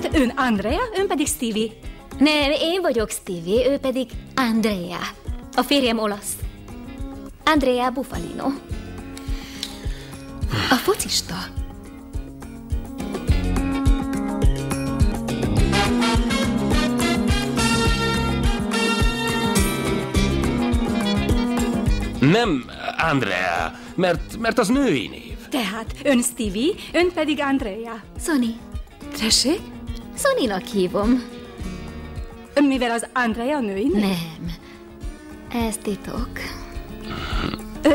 Tehát ön Andrea, ön pedig Stevie. Nem, én vagyok Stevie, ő pedig Andrea. A férjem olasz. Andrea Bufalino. A focista. Nem Andrea, mert, mert az női név. Tehát ön Stevie, ön pedig Andrea. Sonny. Tessék? Sonnynak hívom. Mivel az Andrea női? Nem. Ez titok.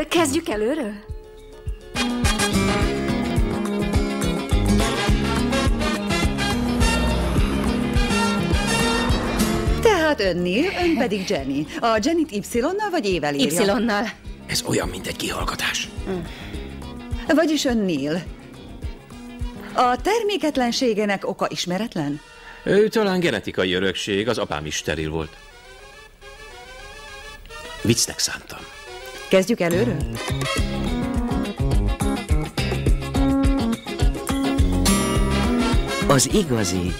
Kezdjük előről? Tehát ön Neil, ön pedig Jenny. A Jennyt Y-nal vagy ével írja? Y-nal. Ez olyan, mint egy kihallgatás. Vagyis ön Neil. A terméketlenségének oka ismeretlen? Ő talán genetikai örökség, az apám is steril volt. Viccnek szántam. Kezdjük előről? Az igazi.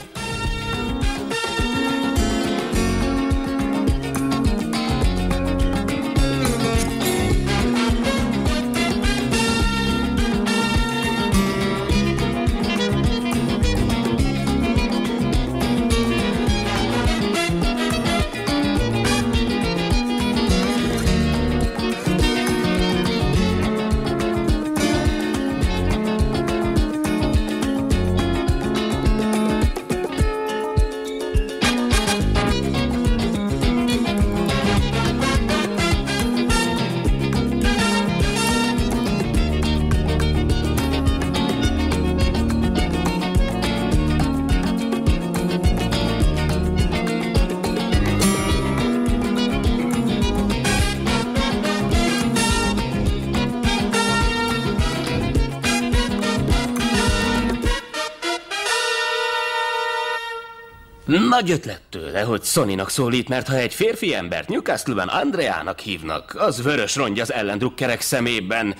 Nagy ötlet tőle, hogy Soninak szólít, mert ha egy férfi embert Newcastle-ben Andreának hívnak, az vörös rongy az ellendrukkerek szemében.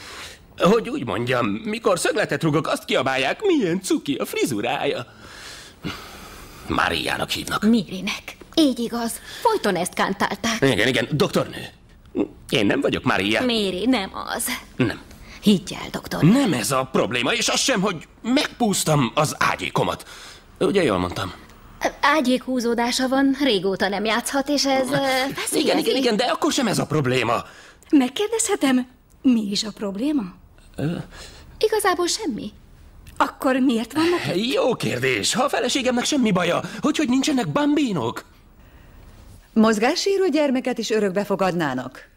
Hogy úgy mondjam, mikor szögletet rugok, azt kiabálják, milyen cuki a frizurája. Máriának hívnak. Mirinek. Így igaz. Folyton ezt kántálták. Igen, igen, doktornő. Én nem vagyok Mária. Méri, nem az. Nem. Higgy el, doktor. Nem ez a probléma, és az sem, hogy megpúztam az ágyékomat. Ugye jól mondtam? Ágyék húzódása van, régóta nem játszhat, és ez... ö, Igen, feszélyezi. igen, igen, de akkor sem ez a probléma. Megkérdezhetem, mi is a probléma? Igazából semmi. Akkor miért vannak Jó kérdés. Ha a feleségemnek semmi baja, hogy hogy nincsenek bambinok? Mozgássérő gyermeket is örökbe fogadnának?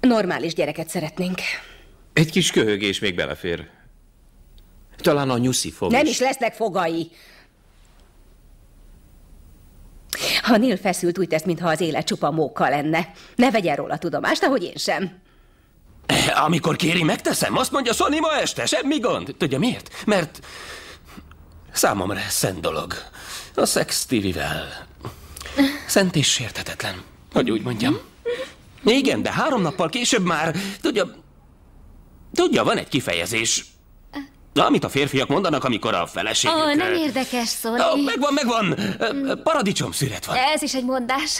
Normális gyereket szeretnénk. Egy kis köhögés még belefér. Talán a nyuszi fog Nem is lesznek fogai. Ha Neil feszült, úgy tesz, mintha az élet csupa móka lenne. Ne vegyen róla tudomást, ahogy én sem. Amikor kéri, megteszem. Azt mondja Sony ma este, semmi gond. Tudja miért? Mert számomra ez szent dolog. A szex Stevie-vel. Szent és sérthetetlen, hogy úgy mondjam. Igen, de három nappal később már, tudja, tudja, van egy kifejezés, amit a férfiak mondanak, amikor a feleségük... Ó, nem érdekes, Sonny. Ó, megvan, megvan. Paradicsom szüret van. Ez is egy mondás.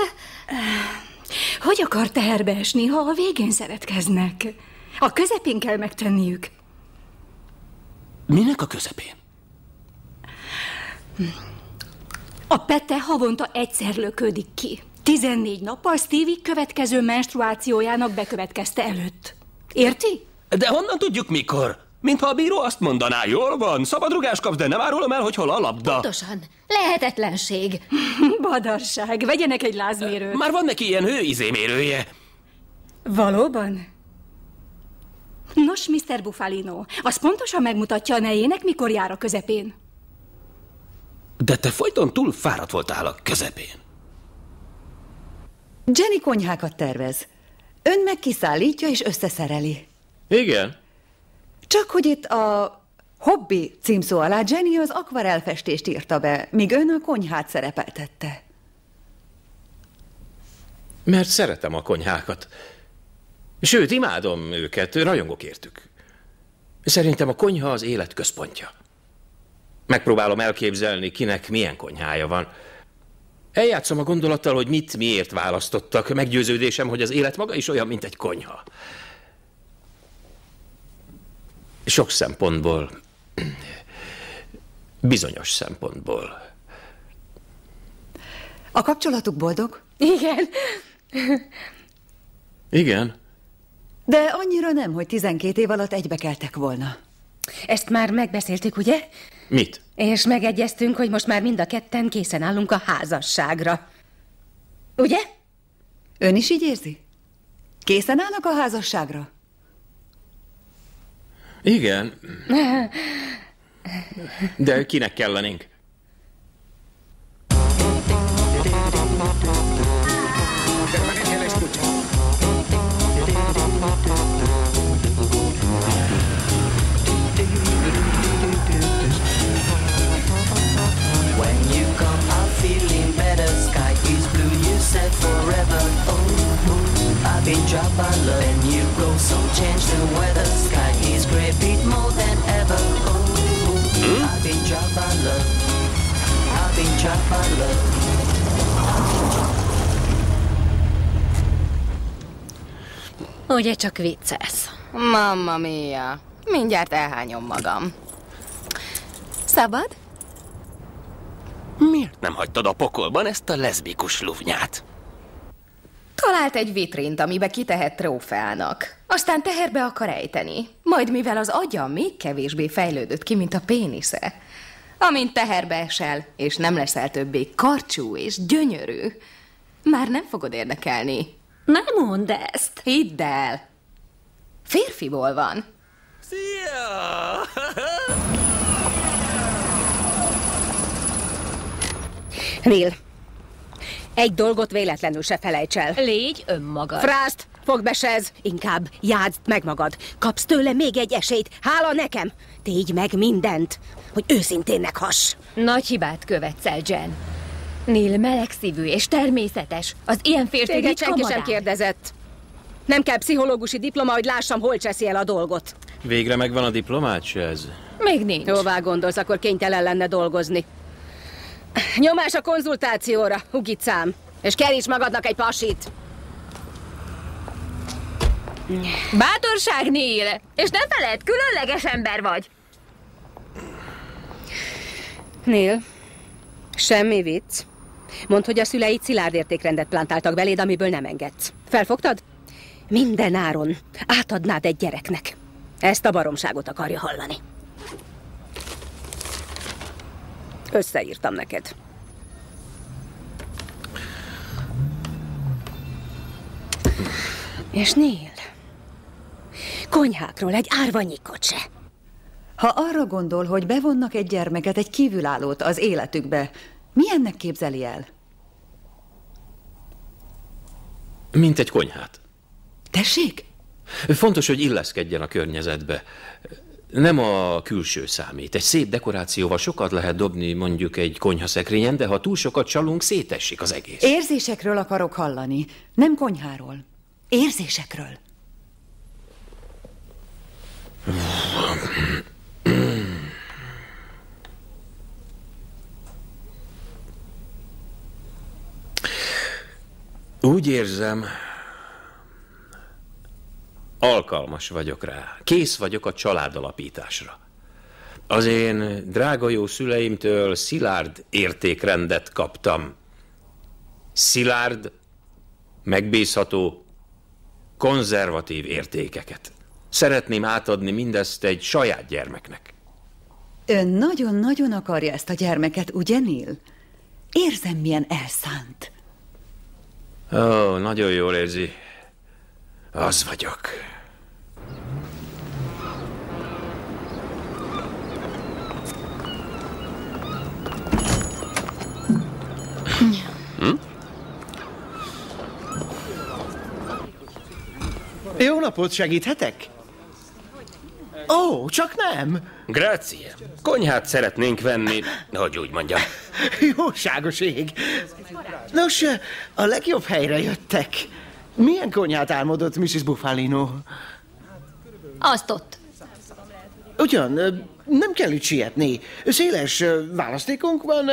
Hogy akar teherbe esni, ha a végén szeretkeznek? A közepén kell megtenniük. Minek a közepén? A pete havonta egyszer löködik ki. 14 nappal Stevie következő menstruációjának bekövetkezte előtt. Érti? De honnan tudjuk mikor? Mintha a bíró azt mondaná, jól van, szabadrugást kapsz, de nem árulom el, hogy hol a labda. Pontosan. Lehetetlenség. Badarság, vegyenek egy lázmérőt. Már van neki ilyen hőizémérője. Valóban? Nos, Mr. Bufalino, az pontosan megmutatja a nejének, mikor jár a közepén. De te folyton túl fáradt voltál a közepén. Jenny konyhákat tervez. Ön meg kiszállítja és összeszereli. Igen? Csak hogy itt a hobbi címszó alá Jenny az akvarelfestést írta be, míg ön a konyhát szerepeltette. Mert szeretem a konyhákat. Sőt, imádom őket, rajongok értük. Szerintem a konyha az élet központja. Megpróbálom elképzelni, kinek milyen konyhája van. Eljátszom a gondolattal, hogy mit miért választottak. Meggyőződésem, hogy az élet maga is olyan, mint egy konyha. Sok szempontból, bizonyos szempontból. A kapcsolatuk boldog? Igen. Igen. De annyira nem, hogy 12 év alatt egybekeltek volna. Ezt már megbeszéltük, ugye? Mit? És megegyeztünk, hogy most már mind a ketten készen állunk a házasságra. Ugye? Ön is így érzi? Készen állnak a házasságra? Igen. De kinek kellenénk? Forever. Oh, oh, oh, I've been dropped by love, and you go so change the weather. Sky beat more than ever. Oh, I've been dropped by love. I've been dropped by love. Ugye csak viccelsz. Mamma mia, mindjárt elhányom magam. Szabad? Miért nem hagytad a pokolban ezt a leszbikus luvnyát? Talált egy vitrint, amibe kitehet trófeának. Aztán teherbe akar ejteni. Majd mivel az agya még kevésbé fejlődött ki, mint a pénisze. Amint teherbe esel, és nem leszel többé karcsú és gyönyörű, már nem fogod érdekelni. Nem mondd ezt. Hidd el! Férfiból van. Szia! Neil, egy dolgot véletlenül se felejts el. Légy önmagad. Frászt, fogd be sez, inkább játszd meg magad. Kapsz tőle még egy esélyt, hála nekem. Tégy meg mindent, hogy őszinténnek hass. Nagy hibát követsz el, Jen. Neil melegszívű és természetes. Az ilyen férfi Téged senki sem madár. kérdezett. Nem kell pszichológusi diploma, hogy lássam, hol cseszi el a dolgot. Végre megvan a diplomát, ez? Még nincs. Jóvá gondolsz, akkor kénytelen lenne dolgozni. Nyomás a konzultációra, hugicám. És keríts magadnak egy pasit. Bátorság, Neil! És nem feled, különleges ember vagy. Nél, semmi vicc. Mondd, hogy a szüleid szilárd értékrendet plantáltak beléd, amiből nem engedsz. Felfogtad? Minden áron átadnád egy gyereknek. Ezt a baromságot akarja hallani. Összeírtam neked. És Nél, konyhákról egy árvanyikot se. Ha arra gondol, hogy bevonnak egy gyermeket, egy kívülállót az életükbe, milyennek képzeli el? Mint egy konyhát. Tessék? Fontos, hogy illeszkedjen a környezetbe. Nem a külső számít. Egy szép dekorációval sokat lehet dobni mondjuk egy konyhaszekrényen, de ha túl sokat csalunk, szétesik az egész. Érzésekről akarok hallani, nem konyháról. Érzésekről. Úgy érzem, alkalmas vagyok rá. Kész vagyok a családalapításra. Az én drága jó szüleimtől szilárd értékrendet kaptam. Szilárd, megbízható, konzervatív értékeket. Szeretném átadni mindezt egy saját gyermeknek. Ön nagyon-nagyon akarja ezt a gyermeket, ugye, Neil? Érzem, milyen elszánt. Ó, nagyon jól érzi. Az vagyok. Jó napot, segíthetek? Ó, csak nem. Grazie. Konyhát szeretnénk venni, hogy úgy mondjam. Jóságos ég. Nos, a legjobb helyre jöttek. Milyen konyhát álmodott Mrs. Buffalino? Azt ott. Ugyan, nem kell itt sietni. Széles választékunk van.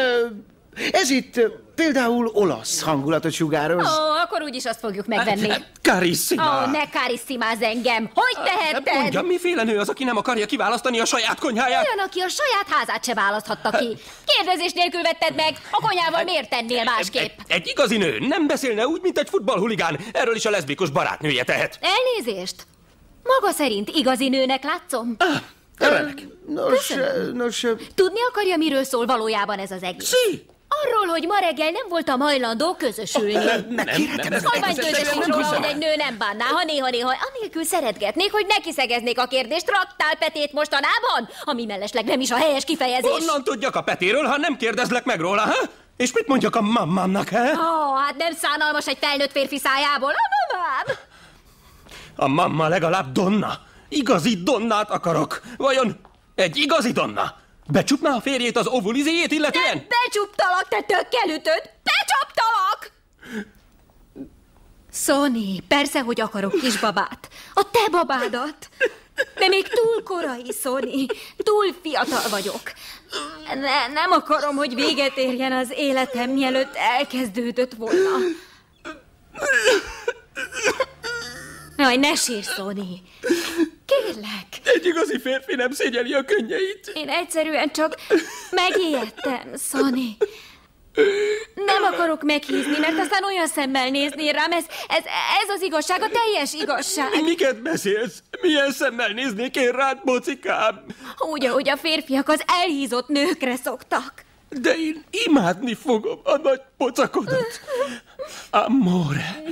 Ez itt például olasz hangulatot sugároz. Ó, akkor úgyis azt fogjuk megvenni. Carissima! Ó, ne karisztimáz engem! Hogy tehetted? Mondja, miféle nő az, aki nem akarja kiválasztani a saját konyháját? Olyan, aki a saját házát se választhatta ki. Kérdezés nélkül vetted meg, a konyával miért tennél másképp? Egy igazi nő nem beszélne úgy, mint egy futballhuligán. Erről is a leszbikus barátnője tehet. Elnézést! Maga szerint igazi nőnek látszom? Remek. Nos, ö, nos, ö, Tudni akarja, miről szól valójában ez az egész? Sí. Arról, hogy ma reggel nem voltam hajlandó közösülni. Nem, nem, nem, nem- róla, hogy egy nő nem bánná, ha néha-néha anélkül szeretgetnék, hogy nekiszegeznék a kérdést raktálpetét mostanában, ami mellesleg nem is a helyes kifejezés. Honnan tudjak a Petéről, ha nem kérdezlek meg róla, ha? És mit mondjak a mamámnak, he? Ó, hát nem szánalmas egy felnőtt férfi szájából, a mamám! A mamma legalább donna. Igazi donnát akarok. Vajon egy igazi donna? Becsupná a férjét az ovulizéjét illetően? Becsuptalak, te tökkelütöd! Becsaptalak! Sony, persze, hogy akarok kisbabát. A te babádat. De még túl korai, Sony. Túl fiatal vagyok. Ne, nem akarom, hogy véget érjen az életem, mielőtt elkezdődött volna. Jaj, ne sírj, Sony. Kérlek. Egy igazi férfi nem szégyeli a könnyeit. Én egyszerűen csak megijedtem, Sony. Nem akarok meghízni, mert aztán olyan szemmel nézni rám. Ez, ez, ez az igazság, a teljes igazság. Miket beszélsz? Milyen szemmel néznék én rád, bocikám? Úgy, ahogy a férfiak az elhízott nőkre szoktak. De én imádni fogom a nagy pocakodat. Amore,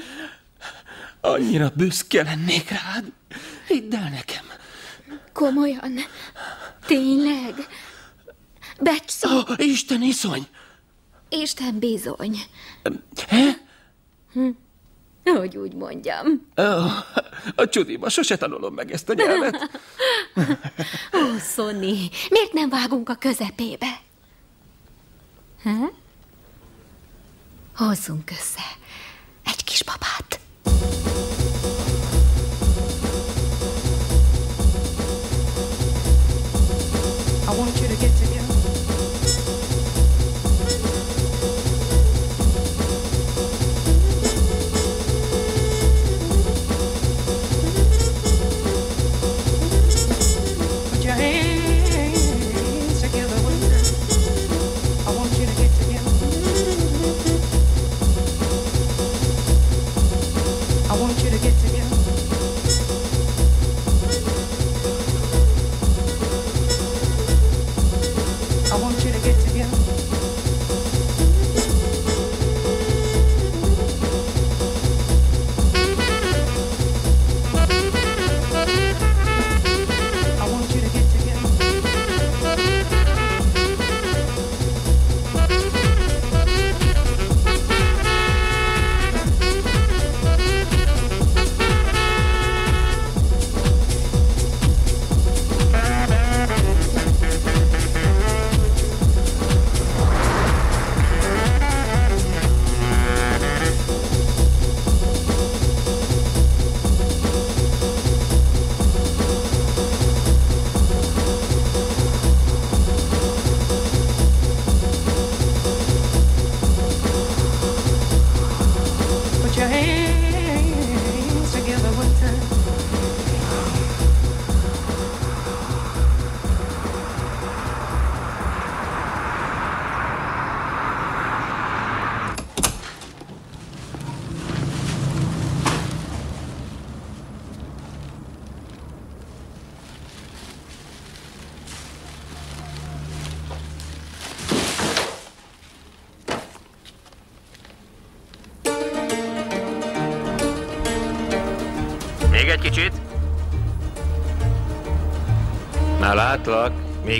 annyira büszke lennék rád. Hidd el nekem. Komolyan? Tényleg? Becsi, Ó, oh, Isten iszony! Isten bizony. He? Hogy úgy mondjam. Oh, a csudiba sose tanulom meg ezt a nyelvet. Ó, Szoni, miért nem vágunk a közepébe? Ha? Hozzunk össze egy kis babát. I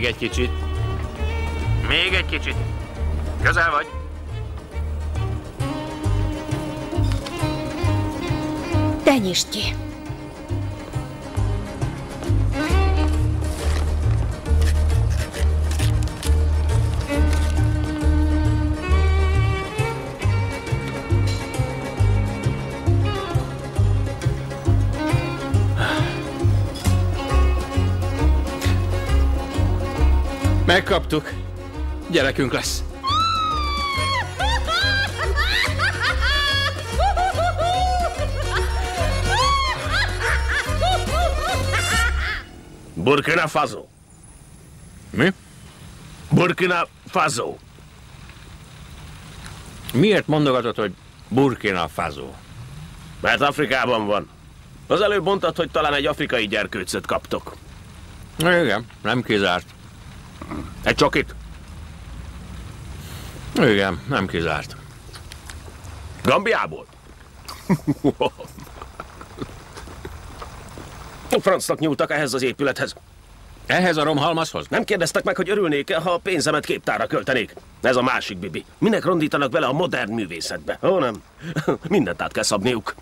Még egy kicsit. Még egy kicsit. Közel vagy. Te nyisd ki. Megkaptuk. Gyerekünk lesz. Burkina Faso. Mi? Burkina Faso. Miért mondogatod, hogy Burkina Faso? Mert Afrikában van. Az előbb mondtad, hogy talán egy afrikai gyerkőcöt kaptok. Igen, nem kizárt. Egy csokit? Igen, nem kizárt. Gambiából? A francnak nyúltak ehhez az épülethez. Ehhez a romhalmazhoz? Nem kérdeztek meg, hogy örülnék-e, ha a pénzemet képtára költenék. Ez a másik bibi. Minek rondítanak bele a modern művészetbe? Ó, nem. Mindent át kell szabniuk.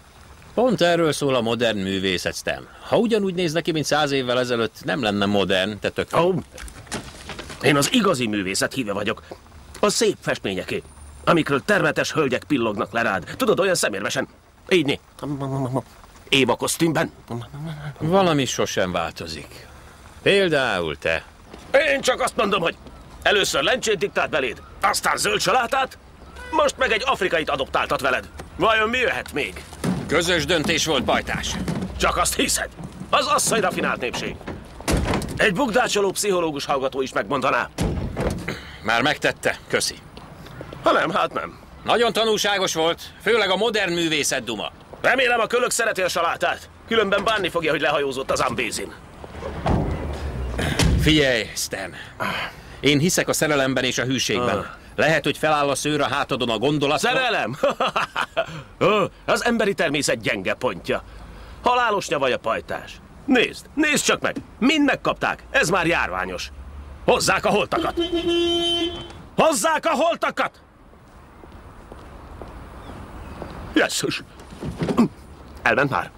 Pont erről szól a modern művészet, Stan. Ha ugyanúgy néz neki, mint száz évvel ezelőtt, nem lenne modern, te tök. Ó, én az igazi művészet híve vagyok. A szép festményeké, amikről termetes hölgyek pillognak le rád. Tudod, olyan szemérmesen. Így né. Éva kosztümben. Valami sosem változik. Például te. Én csak azt mondom, hogy először lencsét diktált beléd, aztán zöld salátát, most meg egy afrikait adoptáltat veled. Vajon mi jöhet még? Közös döntés volt, bajtás. Csak azt hiszed? Az asszony rafinált népség. Egy bugdácsoló pszichológus hallgató is megmondaná. Már megtette, köszi. Ha nem, hát nem. Nagyon tanulságos volt, főleg a modern művészet duma. Remélem a kölök szereti a salátát. Különben bánni fogja, hogy lehajózott az Ambézin. Figyelj, Stan. Én hiszek a szerelemben és a hűségben. Ah. Lehet, hogy feláll a szőr a hátadon a gondolat. Szerelem? Az emberi természet gyenge pontja. Halálos nyavaj a pajtás. Nézd, nézd csak meg! Mind megkapták, ez már járványos. Hozzák a holtakat! Hozzák a holtakat! Jesszus! Elment már.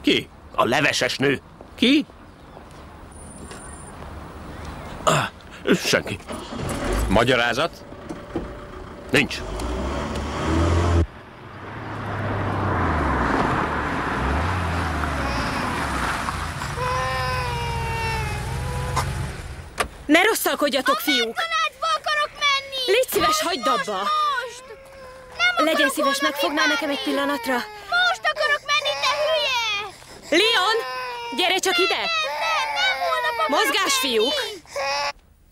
Ki? A leveses nő. Ki? Ah, senki. Magyarázat? Nincs. Ne rosszalkodjatok, fiúk! Tanácsba akarok menni! Légy szíves, hagyd abba! Most! Nem Legyen szíves, megfognál nekem egy pillanatra? Most akarok menni, te hülye! Leon! Gyere csak ide! Nem, nem holnap akarok Mozgás, menni. fiúk!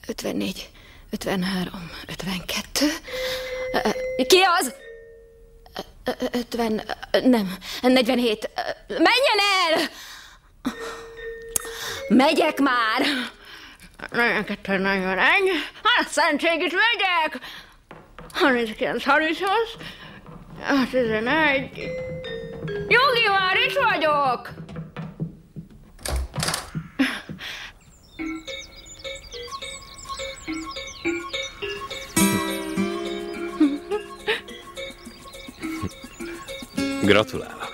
54, 53, 52, Ki az? 50, nem, 47. Menjen el! Megyek már! 42, 41, hát szentségit megyek! 39, 30, 11. Jogi már itt vagyok! Gratulálok.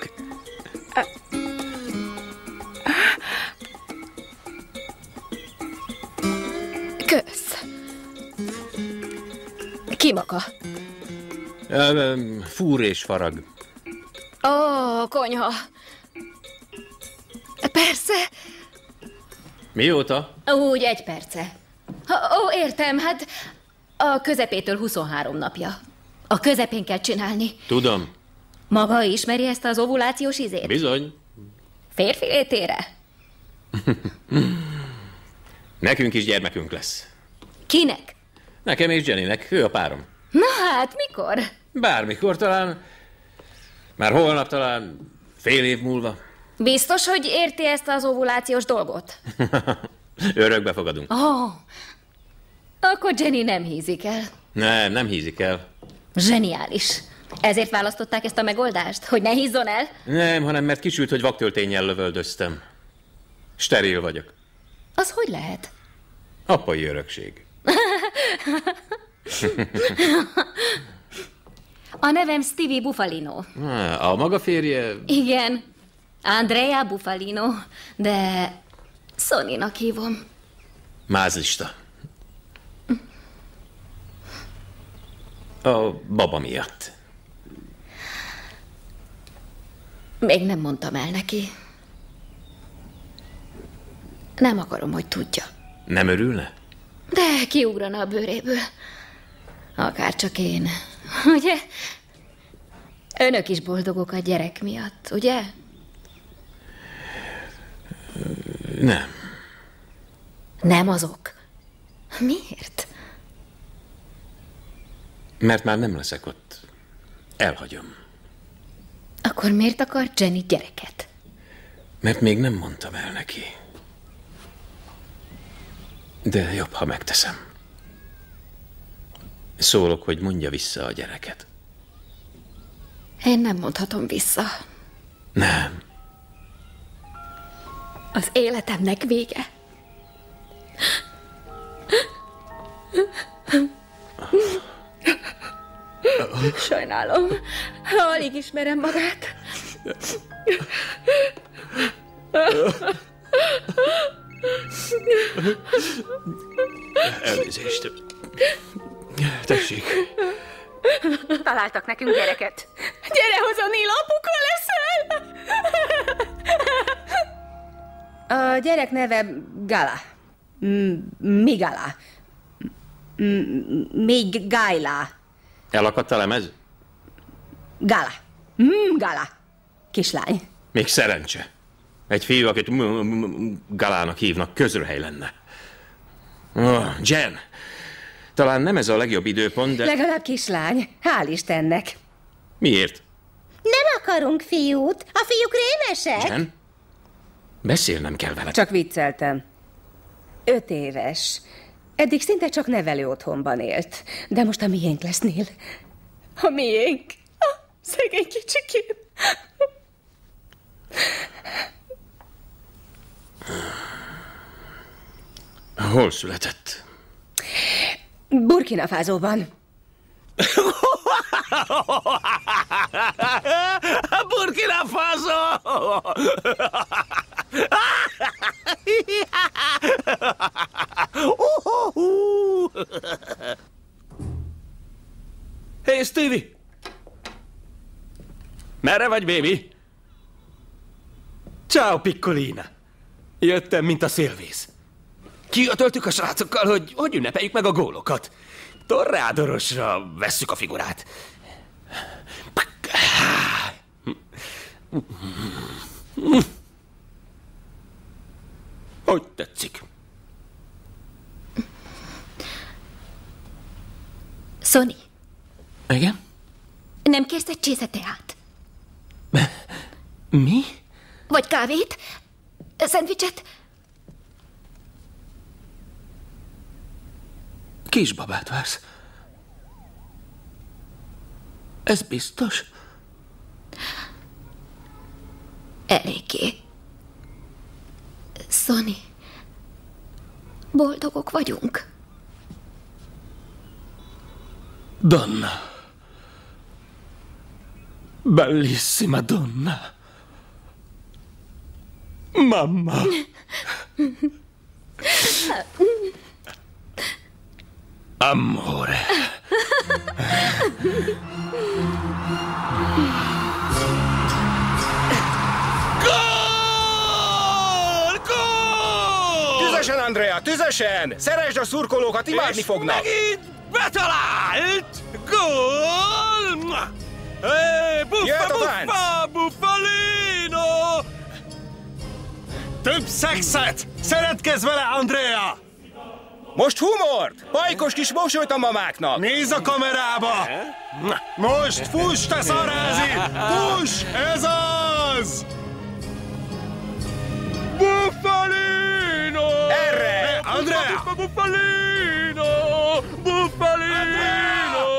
Ki maga? Fúr és farag. Ó, konyha. Persze, Mióta? úgy egy perce. Ó, értem, hát a közepétől 23 napja. A közepén kell csinálni. Tudom. Maga ismeri ezt az ovulációs izét? Bizony. Férfi létére? Nekünk is gyermekünk lesz. Kinek? Nekem és Jennynek, ő a párom. Na hát, mikor? Bármikor talán, már holnap talán, fél év múlva. Biztos, hogy érti ezt az ovulációs dolgot? Örökbe fogadunk. Oh, akkor Jenny nem hízik el. Nem, nem hízik el. Zseniális. Ezért választották ezt a megoldást? Hogy ne hízzon el? Nem, hanem mert kisült, hogy vaktölténnyel lövöldöztem. Steril vagyok. Az hogy lehet? Apai örökség. A nevem Stevie Buffalino. Á, A maga férje... Igen, Andrea Buffalino, de Soninak hívom. Mázlista. A baba miatt. Még nem mondtam el neki. Nem akarom, hogy tudja. Nem örülne? De kiugrana a bőréből. Akár csak én. Ugye? Önök is boldogok a gyerek miatt, ugye? Nem. Nem azok. Miért? Mert már nem leszek ott. Elhagyom. Akkor miért akar Jenny gyereket? Mert még nem mondtam el neki. De jobb, ha megteszem. Szólok, hogy mondja vissza a gyereket. Én nem mondhatom vissza. Nem. Az életemnek vége. Sajnálom. Alig ismerem magát. Elnézést. Tessék. Találtak nekünk gyereket. Gyere hozzá, Nél, apuka leszel! A gyerek neve Gala. Migala. Még Gájla. Elakadt a lemez? Gala. Gala. Kislány. Még szerencse. Egy fiú, akit Galának hívnak, közröhely lenne. Oh, Jen, talán nem ez a legjobb időpont, de... Legalább kislány. Hál' Istennek. Miért? Nem akarunk fiút. A fiúk rémesek. Jen? Beszélnem kell vele. Csak vicceltem. Öt éves. Eddig szinte csak nevelő otthonban élt. De most a miénk lesz, Nél. A miénk. Ah, szegény kicsikém. Hol született? Burkina Fázóban. Burkina Faso! Hé, hey, Stevie! Merre vagy, baby? Ciao, Piccolina. Jöttem, mint a szélvész. Kiötöltük a srácokkal, hogy, hogy ünnepeljük meg a gólokat. Torrádorosra vesszük a figurát. Hogy tetszik? Sonny, Igen? nem kérsz egy csésze teát? Mi? Vagy kávét? Szendvicset? Kisbabát vársz. Ez biztos? Eléggé. Sonny, boldogok vagyunk. Donna. Bellissima donna. Mamma. Amore. Gól! Gól! Tüzesen, Andrea, tüzesen! Szeresd a szurkolókat, imádni És fognak! megint betalált! Gól! Jöhet buffa, buffa, buffalino! Több szexet! Szeretkezz vele, Andrea! Most humort! Pajkos kis mosolyt a mamáknak! Nézz a kamerába! Most fuss, te szarázi! Fuss! Ez az! Buffalino! Erre! Andrea! Buffa, buffalino! Buffalino!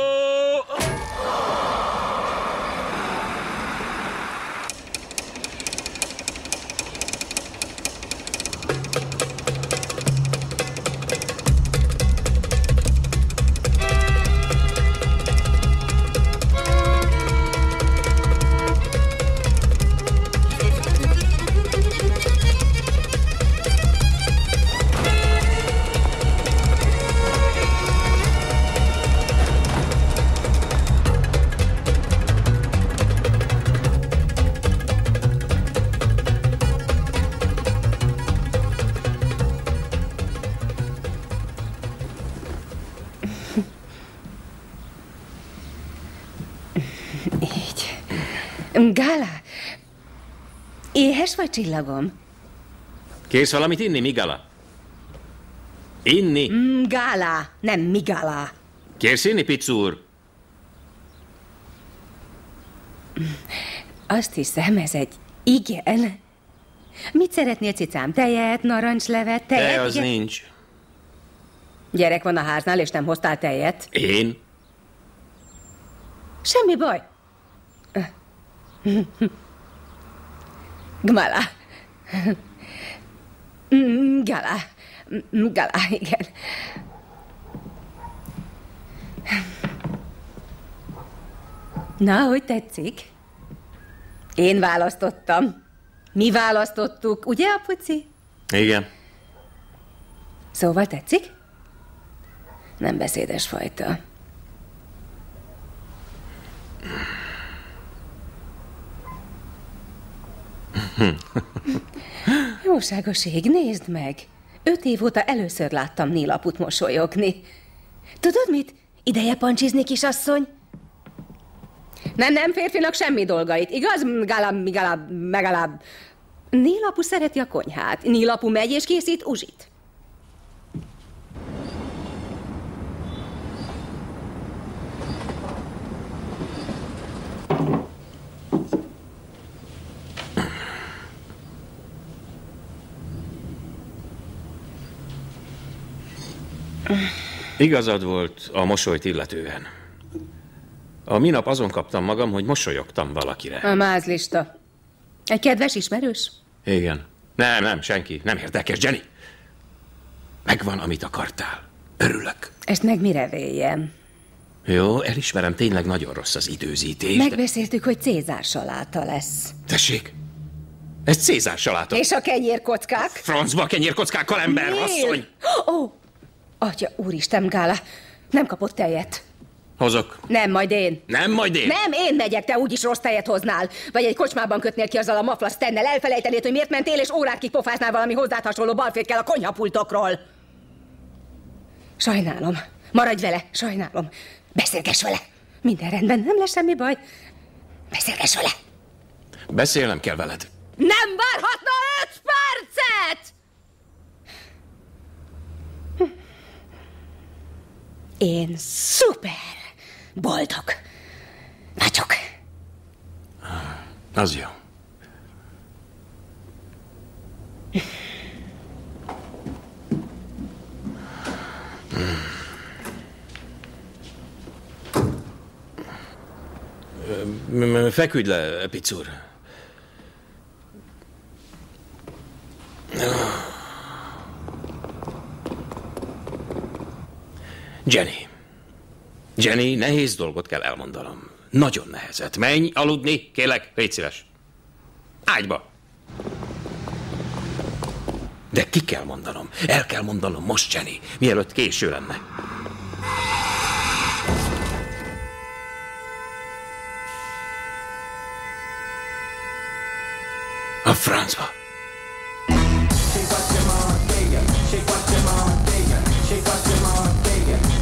Éhes vagy csillagom? Kérsz valamit inni, Migala? Inni? Mm, Gála, nem Migala. Kérsz inni, Picúr? Azt hiszem, ez egy igen. Mit szeretnél, cicám? Tejet, narancslevet, tejet? Te az igen? nincs. Gyerek van a háznál, és nem hoztál tejet? Én? Semmi baj. Gmala. Mm, Gala. Mm, Gala, igen. Na, hogy tetszik? Én választottam. Mi választottuk, ugye, apuci? Igen. Szóval tetszik? Nem beszédes fajta. Jóságos ég, nézd meg! Öt év óta először láttam Nélaput mosolyogni. Tudod mit? Ideje pancsizni, kisasszony? Nem, nem, férfinak semmi dolgait, igaz? Galab, galab, megalab. Nílapu szereti a konyhát. Nílapu megy és készít uzsit. Igazad volt a mosolyt illetően. A minap azon kaptam magam, hogy mosolyogtam valakire. A mázlista. Egy kedves ismerős? Igen. Nem, nem, senki. Nem érdekes, Jenny. Megvan, amit akartál. Örülök. Ezt meg mire véljem? Jó, elismerem, tényleg nagyon rossz az időzítés. de- Megbeszéltük, hogy Cézár saláta lesz. Tessék. Ez Cézár saláta. És a kenyérkockák? Francba kenyérkockákkal ember, Miért? asszony! Ó, atya, úristen, Gála, nem kapott tejet. Hozok. Nem, majd én. Nem, majd én. Nem, én megyek, te úgyis rossz tejet hoznál. Vagy egy kocsmában kötnél ki azzal a maflasz tennel, elfelejtenéd, hogy miért mentél, és órákig pofáznál valami hozzád hasonló balfékkel a konyhapultokról. Sajnálom. Maradj vele, sajnálom. Beszélgess vele. Minden rendben, nem lesz semmi baj. Beszélgess vele. Beszélnem kell veled. Nem várhatna öt percet! Én szuper boldog vagyok. Az jó. Feküdj le, picur. Jenny. Jenny, nehéz dolgot kell elmondanom. Nagyon nehezet. Menj aludni, kérlek, légy szíves. Ágyba. De ki kell mondanom? El kell mondanom most, Jenny, mielőtt késő lenne. A francba.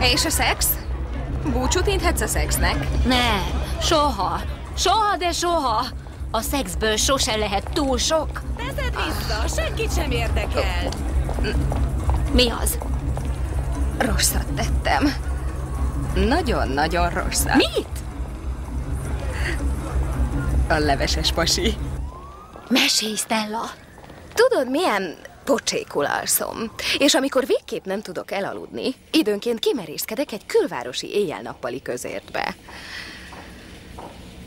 És a szex? Búcsút inthetsz a szexnek? Nem, soha. Soha, de soha. A szexből sose lehet túl sok. Teszed vissza, senkit sem érdekel. Mi az? Rosszat tettem. Nagyon-nagyon rosszat. Mit? A leveses pasi. Mesélj, Stella. Tudod, milyen pocsékul alszom. És amikor végképp nem tudok elaludni, időnként kimerészkedek egy külvárosi éjjel-nappali közértbe.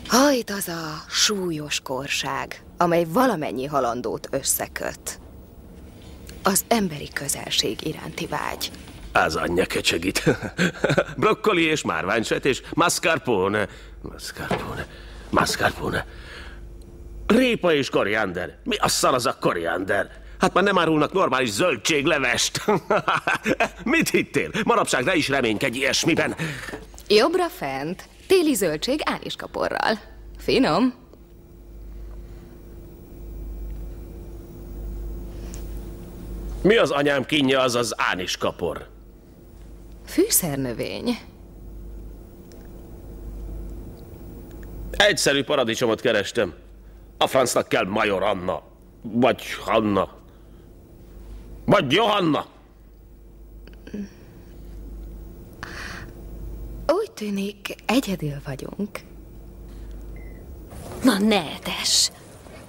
Hajt az a súlyos korság, amely valamennyi halandót összeköt. Az emberi közelség iránti vágy. Az anyja kecsegít. Brokkoli és márványset és mascarpone. Mascarpone. Mascarpone. Répa és koriander. Mi a szar az a koriander? Hát már nem árulnak normális zöldséglevest. Mit hittél? Manapság ne is reménykedj ilyesmiben. Jobbra fent, téli zöldség ániskaporral. Finom. Mi az anyám kínja, az az ániskapor? Fűszernövény. Egyszerű paradicsomot kerestem. A francnak kell Major Anna. Vagy Hanna. Vagy Johanna. Úgy tűnik, egyedül vagyunk. Na netes!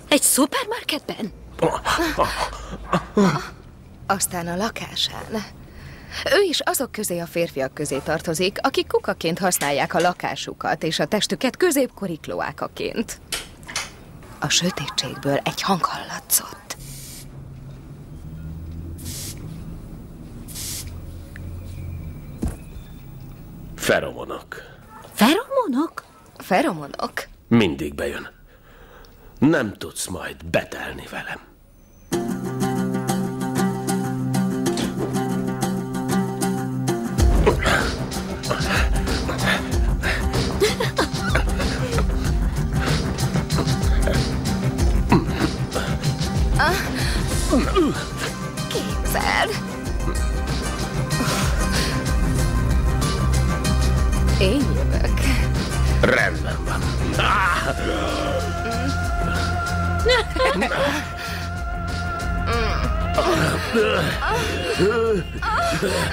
Egy szupermarketben? Aztán a lakásán. Ő is azok közé a férfiak közé tartozik, akik kukaként használják a lakásukat és a testüket középkori kloákaként. A sötétségből egy hang hallatszott. Feromonok. Feromonok? Feromonok? Mindig bejön. Nem tudsz majd betelni velem. Ah. Képzeld! Én jövök. Rendben van.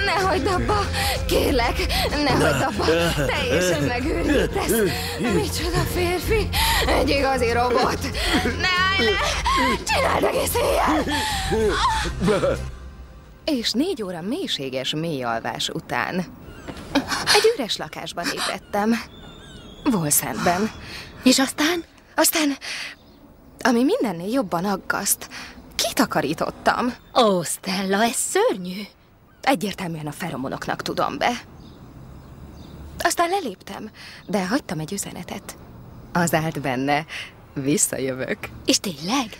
Ne hagyd abba! Kérlek, ne hagyd abba! Teljesen megőrítesz! Micsoda férfi! Egy igazi robot! Ne állj le! Csináld egész éjjel! És négy óra mélységes mély alvás után egy üres lakásban ébredtem. Volszentben. És aztán? Aztán, ami mindennél jobban aggaszt, kitakarítottam. Ó, Stella, ez szörnyű. Egyértelműen a feromonoknak tudom be. Aztán leléptem, de hagytam egy üzenetet. Az állt benne, visszajövök. És tényleg?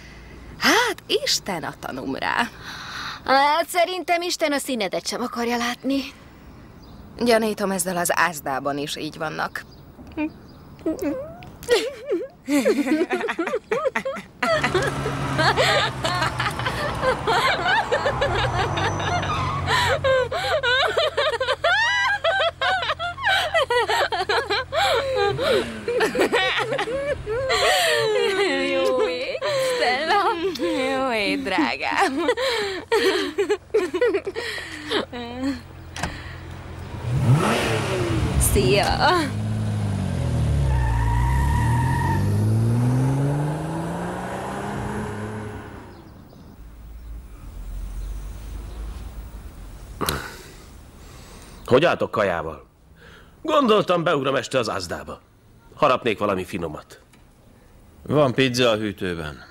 Hát, Isten a tanum rá. Hát szerintem Isten a színedet sem akarja látni. Gyanítom, ezzel az ázdában is így vannak. Jó ég, Stella. Jó ég, drágám. Szia! Hogy álltok kajával? Gondoltam, beugrom este az ázdába. Harapnék valami finomat. Van pizza a hűtőben.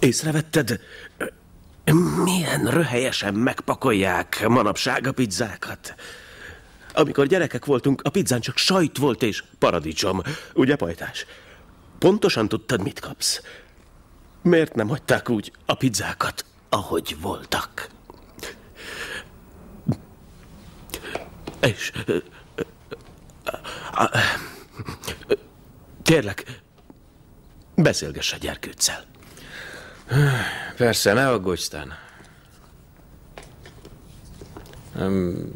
Észrevetted, milyen röhelyesen megpakolják manapság a pizzákat? Amikor gyerekek voltunk, a pizzán csak sajt volt és paradicsom. Ugye, pajtás? Pontosan tudtad, mit kapsz. Miért nem hagyták úgy a pizzákat, ahogy voltak? És... ö, ö, a- Kérlek, beszélgess a gyerkőccel. Persze, ne aggódj, Stan. Um,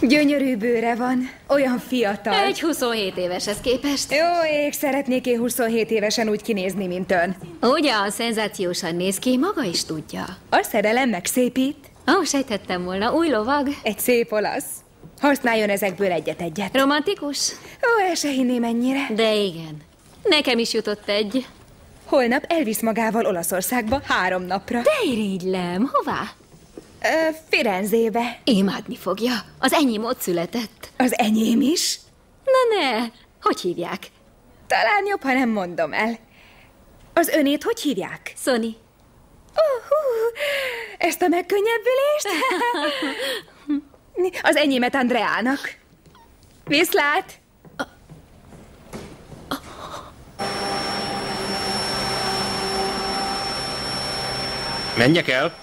Gyönyörű bőre van, olyan fiatal. Egy 27 éveshez képest. Jó ég, szeretnék én 27 évesen úgy kinézni, mint ön. Ugyan, szenzációsan néz ki, maga is tudja. A szerelem megszépít. Ó, sejtettem volna, új lovag. Egy szép olasz. Használjon ezekből egyet-egyet. Romantikus? Ó, el se hinném ennyire. De igen. Nekem is jutott egy. Holnap elvisz magával Olaszországba három napra. De irigylem. Hová? Ö, Firenzébe. Imádni fogja. Az enyém ott született. Az enyém is? Na ne, hogy hívják? Talán jobb, ha nem mondom el. Az önét hogy hívják? Szoni. Oh, hú, ezt a megkönnyebbülést? Az enyémet Andreának. Viszlát! Menjek el?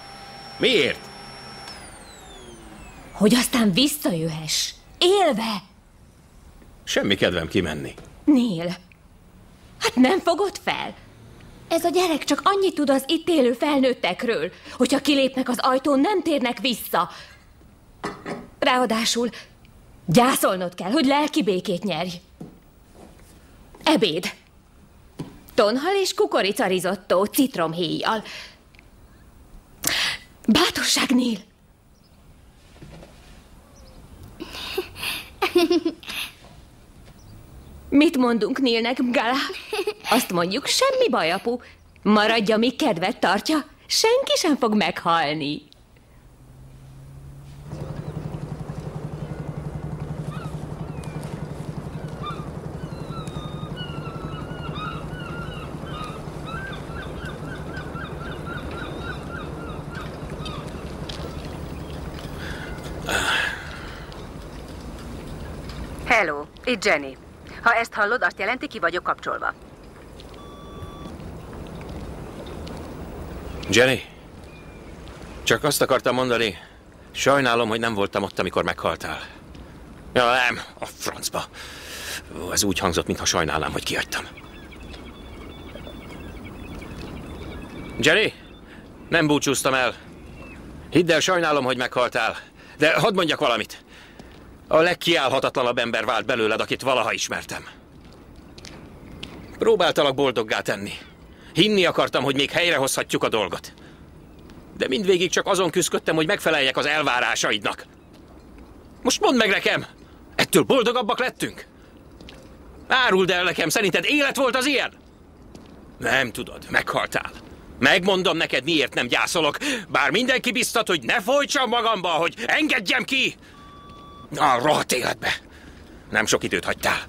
Miért? Hogy aztán visszajöhess. Élve. Semmi kedvem kimenni. Nél. Hát nem fogod fel? Ez a gyerek csak annyit tud az itt élő felnőttekről, hogyha kilépnek az ajtón, nem térnek vissza. Ráadásul gyászolnod kell, hogy lelki békét nyerj. Ebéd. Tonhal és kukoricarizottó citromhéjjal. Bátorság, Nél! Mit mondunk Nélnek, Gala? Azt mondjuk, semmi baj, apu. Maradja, míg kedvet tartja. Senki sem fog meghalni. Hello, itt Jenny. Ha ezt hallod, azt jelenti, ki vagyok kapcsolva. Jenny? Csak azt akartam mondani, sajnálom, hogy nem voltam ott, amikor meghaltál. Ja, nem, a francba. Ó, ez úgy hangzott, mintha sajnálnám, hogy kihagytam. Jenny? Nem búcsúztam el. Hidd el, sajnálom, hogy meghaltál. De hadd mondjak valamit. A legkiállhatatlanabb ember vált belőled, akit valaha ismertem. Próbáltalak boldoggá tenni. Hinni akartam, hogy még helyrehozhatjuk a dolgot. De mindvégig csak azon küzdöttem, hogy megfeleljek az elvárásaidnak. Most mondd meg nekem, ettől boldogabbak lettünk? Áruld el nekem, szerinted élet volt az ilyen? Nem tudod, meghaltál. Megmondom neked, miért nem gyászolok, bár mindenki biztat, hogy ne folytsam magamba, hogy engedjem ki. A rohadt életbe. Nem sok időt hagytál.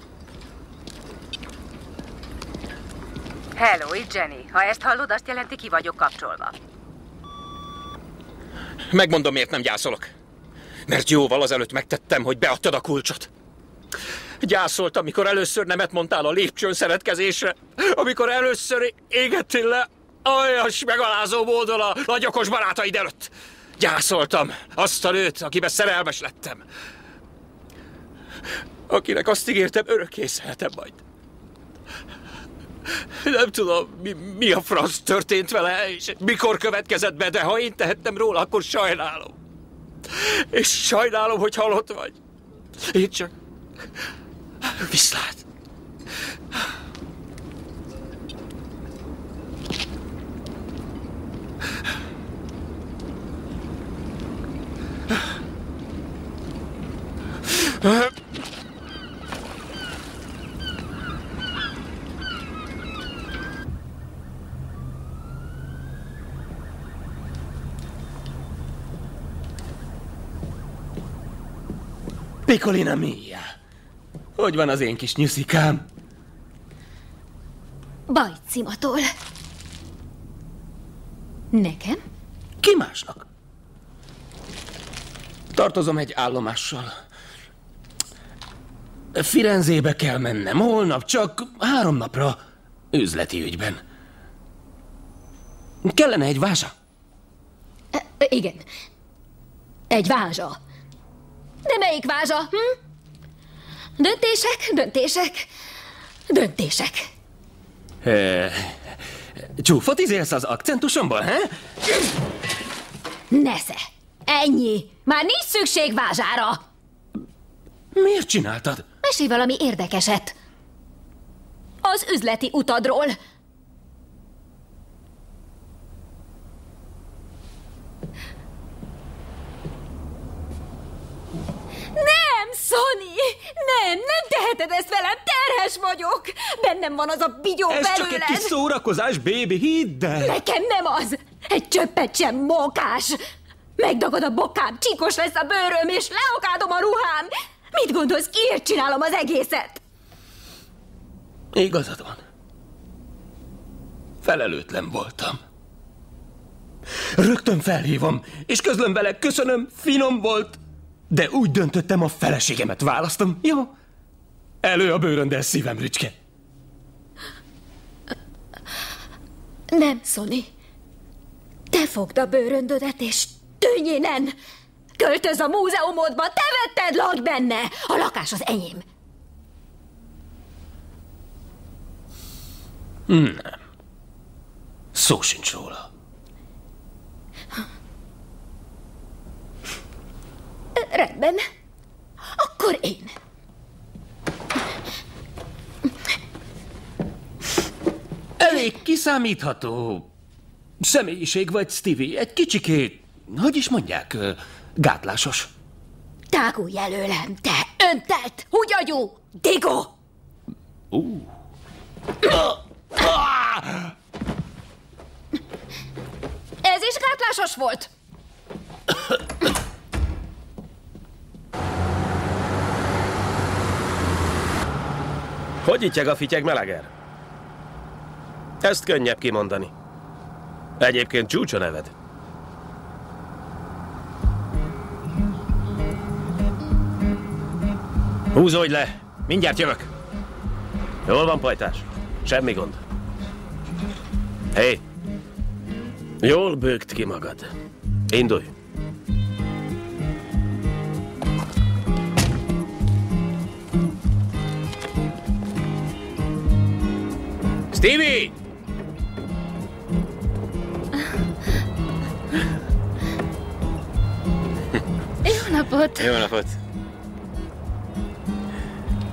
Hello, itt Jenny. Ha ezt hallod, azt jelenti, ki vagyok kapcsolva. Megmondom, miért nem gyászolok. Mert jóval azelőtt megtettem, hogy beadtad a kulcsot. Gyászoltam, amikor először nemet mondtál a lépcsőn szeretkezésre. Amikor először égettél le aljas megalázó módon a nagyokos barátaid előtt. Gyászoltam azt a nőt, akiben szerelmes lettem. Akinek azt ígértem, örökké szeretem majd. Nem tudom, mi, mi a franc történt vele, és mikor következett be, de ha én tehettem róla, akkor sajnálom. És sajnálom, hogy halott vagy. Én csak... Viszlát. Pikolina mia. Hogy van az én kis nyuszikám? Bajcimatól. Nekem? Ki másnak? Tartozom egy állomással. Firenzébe kell mennem holnap, csak három napra üzleti ügyben. Kellene egy vázsa? E, igen. Egy vázsa. De melyik vázsa? Hm? Döntések, döntések, döntések. E, csúfot izélsz az akcentusomból, he? Nesze. Ennyi. Már nincs szükség vázsára. Miért csináltad? Mesélj valami érdekeset. Az üzleti utadról. Nem, Sonny! Nem, nem teheted ezt velem, terhes vagyok! Bennem van az a bigyó Ez belőled. csak egy kis szórakozás, bébi, hidd el! Nekem nem az! Egy csöppet sem mókás! Megdagad a bokám, csíkos lesz a bőröm, és leokádom a ruhám! Mit gondolsz, kiért csinálom az egészet? Igazad van. Felelőtlen voltam. Rögtön felhívom, és közlöm vele, köszönöm, finom volt, de úgy döntöttem, a feleségemet választom, jó? Elő a bőröndel szívem, Ricske. Nem, Szoni. Te fogd a bőröndödet, és tűnj innen! Költöz a múzeumodba, te vetted, lakj benne! A lakás az enyém. Nem. Szó sincs róla. Rendben. Akkor én. Elég kiszámítható személyiség vagy, Stevie. Egy kicsikét, hogy is mondják, gátlásos. Tágulj előlem, te öntelt, húgyagyú, digó! Uh. Ez is gátlásos volt? Hogy ityeg a fityeg meleger? Ezt könnyebb kimondani. Egyébként csúcs a neved. Húzódj le! Mindjárt jövök! Jól van, pajtás. Semmi gond. Hé! Hey. Jól bőgt ki magad. Indulj! Stevie! Jó napot! Jó napot!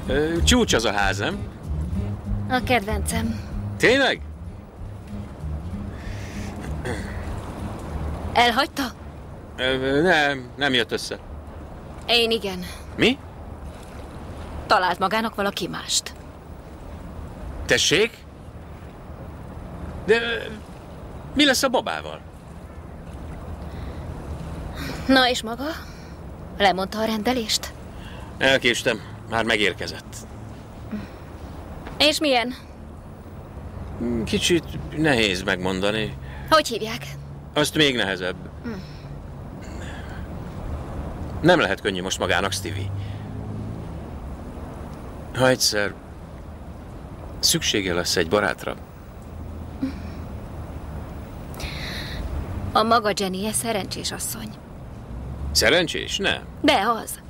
Ö, Csúcs az a ház, nem? A kedvencem. Tényleg? Elhagyta? Ö, Nem, nem jött össze. Én igen. Mi? Talált magának valaki mást. Tessék? De mi lesz a babával? Na és maga? Lemondta a rendelést? Elkéstem, már megérkezett. És milyen? Kicsit nehéz megmondani. Hogy hívják? Azt még nehezebb. Hm. Nem lehet könnyű most magának, Stevie. Ha egyszer szüksége lesz egy barátra, A maga Jenny szerencsés asszony. szerencsés? Nem. De az.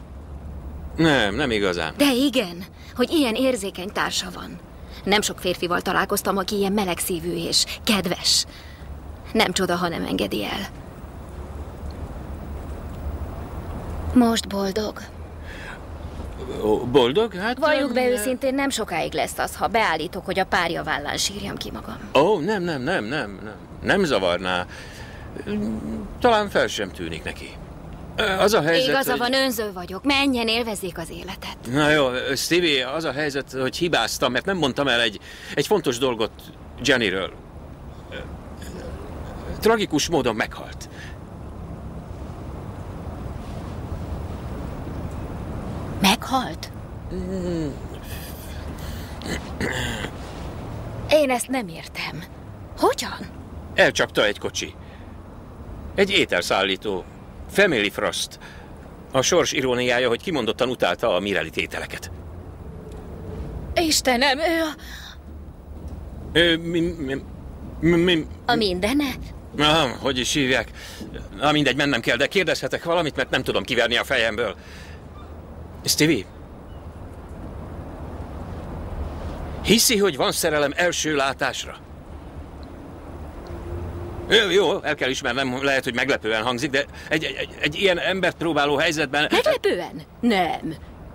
Nem, nem igazán. De igen, hogy ilyen érzékeny társa van. Nem sok férfival találkoztam, aki ilyen melegszívű és kedves. Nem csoda, ha nem engedi el. Most boldog. Boldog? Hát... Valljuk be őszintén, nem sokáig lesz az, ha beállítok, hogy a párja vállán sírjam ki magam. Ó, nem, nem, nem, nem, nem. Nem zavarná. Talán fel sem tűnik neki. Az a helyzet, Igaza hogy... van, önző vagyok. Menjen, élvezzék az életet. Na jó, Stevie, az a helyzet, hogy hibáztam, mert nem mondtam el egy, egy fontos dolgot Jennyről. Tragikus módon meghalt. Meghalt? Én ezt nem értem. Hogyan? Elcsapta egy kocsi. Egy ételszállító. Family Frost. A sors iróniája, hogy kimondottan utálta a Mireli tételeket. Istenem, ő a, Ö, mi, mi, mi, mi, a mindene? ah, hogy is hívják? Na mindegy, mennem kell, de kérdezhetek valamit, mert nem tudom kiverni a fejemből. Stevie? Hiszi, hogy van szerelem első látásra? Jó, jó, el kell ismernem, lehet, hogy meglepően hangzik, de egy, egy, egy ilyen embert próbáló helyzetben... Meglepően? Nem.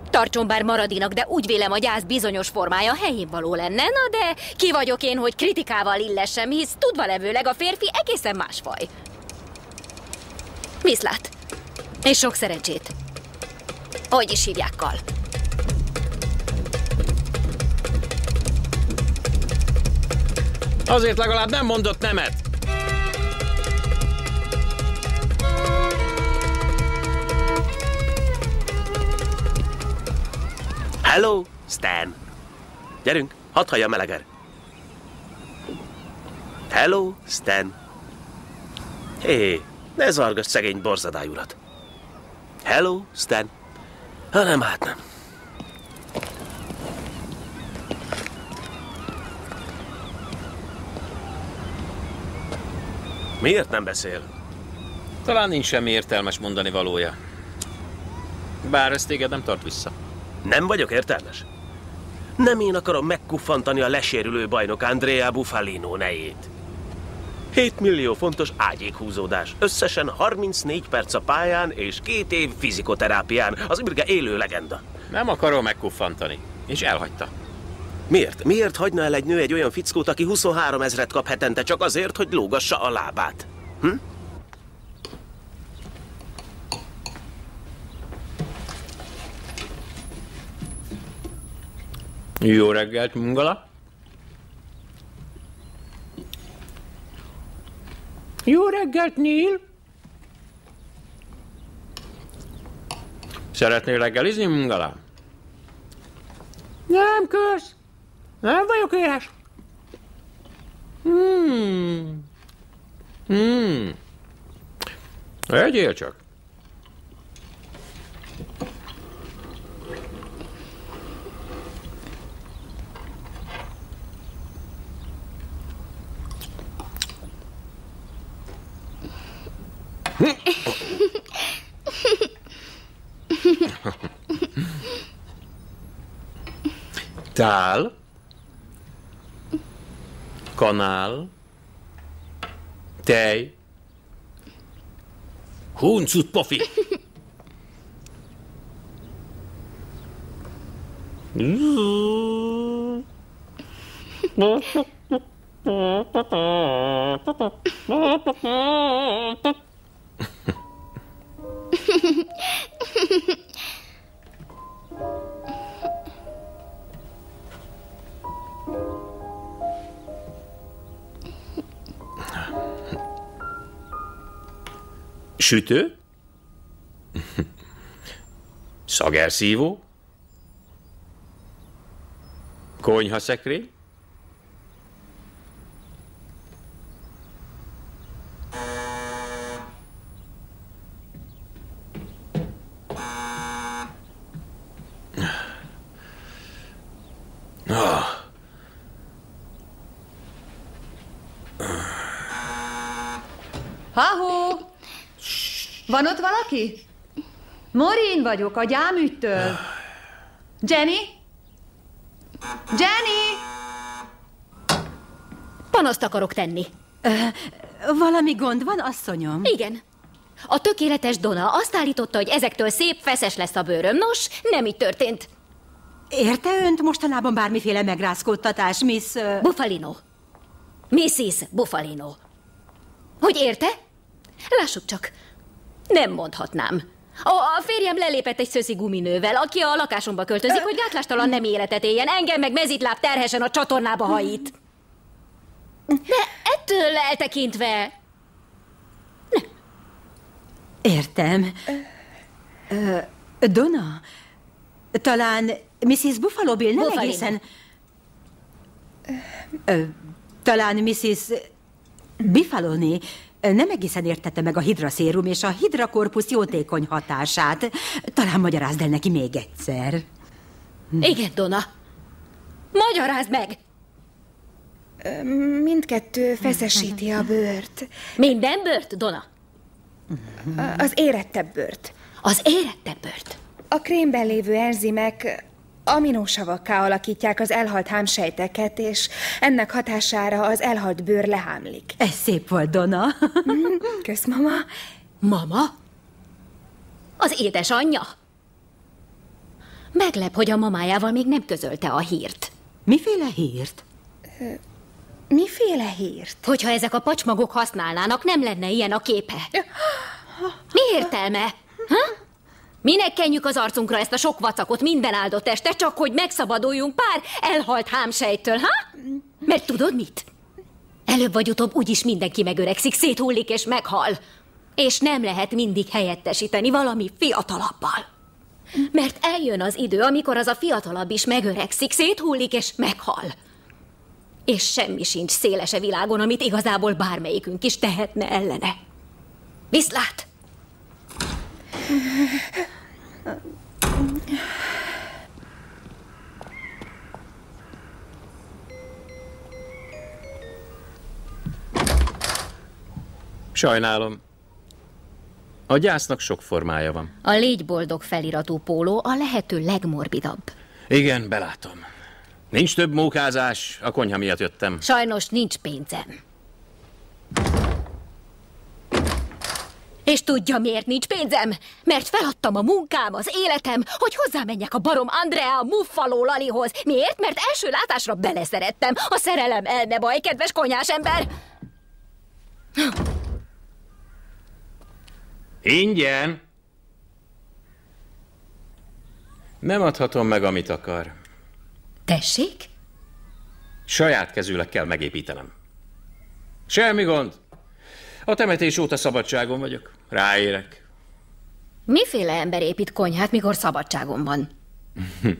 Tartson bár maradinak, de úgy vélem a gyász bizonyos formája helyén való lenne. Na de ki vagyok én, hogy kritikával illessem, hisz tudva levőleg a férfi egészen másfaj. Viszlát! És sok szerencsét! Hogy is hívják, Azért legalább nem mondott nemet! Hello, Stan. Gyerünk, hadd hallja meleger. Hello, Stan. Hé, ne zargass szegény borzadály urat. Hello, Stan. Ha nem, hát nem. Miért nem beszél? Talán nincs semmi értelmes mondani valója. Bár ez téged nem tart vissza. Nem vagyok értelmes? Nem én akarom megkuffantani a lesérülő bajnok Andrea Buffalino nejét. 7 millió fontos ágyékhúzódás. Összesen 34 perc a pályán és két év fizikoterápián. Az ürge élő legenda. Nem akarom megkuffantani. És elhagyta. Miért? Miért hagyna el egy nő egy olyan fickót, aki 23 ezret kap hetente csak azért, hogy lógassa a lábát? Hm? Jó reggelt, Mungala. Jó reggelt, Neil. Szeretnél reggelizni, Mungala? Nem, kösz. Nem vagyok éhes. Hmm. Hmm. Egyél csak. Tál. Kanál. Tej. Huncut pofi. Sütő? Szagerszívó? Konyhaszekrény? Ah. Ha-hó! Van valaki? Morin vagyok, a gyámügytől. Jenny? Jenny! Panaszt akarok tenni. Valami gond van, asszonyom? Igen. A tökéletes Dona azt állította, hogy ezektől szép, feszes lesz a bőröm. Nos, nem így történt. Érte önt mostanában bármiféle megrázkódtatás, Miss... Uh... Buffalino. Mrs. Buffalino. Hogy érte? Lássuk csak. Nem mondhatnám. A, a férjem lelépett egy szöszi guminővel, aki a lakásomba költözik, hogy gátlástalan nem életet éljen, engem meg mezitláb terhesen a csatornába hajít. De ettől eltekintve... Értem. Ö, Donna, talán Mrs. Buffalo Bill nem Buffalino. egészen... Ö, talán Mrs. Biffaloni nem egészen értette meg a hidraszérum és a hidrakorpusz jótékony hatását. Talán magyarázd el neki még egyszer. Igen, Dona. Magyarázd meg! Mindkettő feszesíti a bőrt. Minden bőrt, Dona? Az érettebb bőrt. Az érettebb bőrt? A krémben lévő enzimek aminósavakká alakítják az elhalt hámsejteket, és ennek hatására az elhalt bőr lehámlik. Ez szép volt, Donna. Kösz, mama. Mama? Az édesanyja? Meglep, hogy a mamájával még nem közölte a hírt. Miféle hírt? Miféle hírt? Hogyha ezek a pacsmagok használnának, nem lenne ilyen a képe. Mi értelme? Ha? Minek kenjük az arcunkra ezt a sok vacakot minden áldott este, csak hogy megszabaduljunk pár elhalt hámsejtől, ha? Mert tudod mit? Előbb vagy utóbb úgyis mindenki megöregszik, széthullik és meghal. És nem lehet mindig helyettesíteni valami fiatalabbal. Mert eljön az idő, amikor az a fiatalabb is megöregszik, széthullik és meghal. És semmi sincs szélese világon, amit igazából bármelyikünk is tehetne ellene. Viszlát! Sajnálom. A gyásznak sok formája van. A Légy boldog feliratú póló a lehető legmorbidabb. Igen, belátom. Nincs több mókázás, a konyha miatt jöttem. Sajnos nincs pénzem. És tudja, miért nincs pénzem? Mert feladtam a munkám, az életem, hogy hozzámenjek a barom Andrea Muffaló Lalihoz. Miért? Mert első látásra beleszerettem. A szerelem elmebaj, kedves konyhás ember. Ingyen? Nem adhatom meg, amit akar. Tessék? Saját kezűleg kell megépítenem. Semmi gond. A temetés óta szabadságon vagyok. Ráérek. Miféle ember épít konyhát, mikor szabadságon van?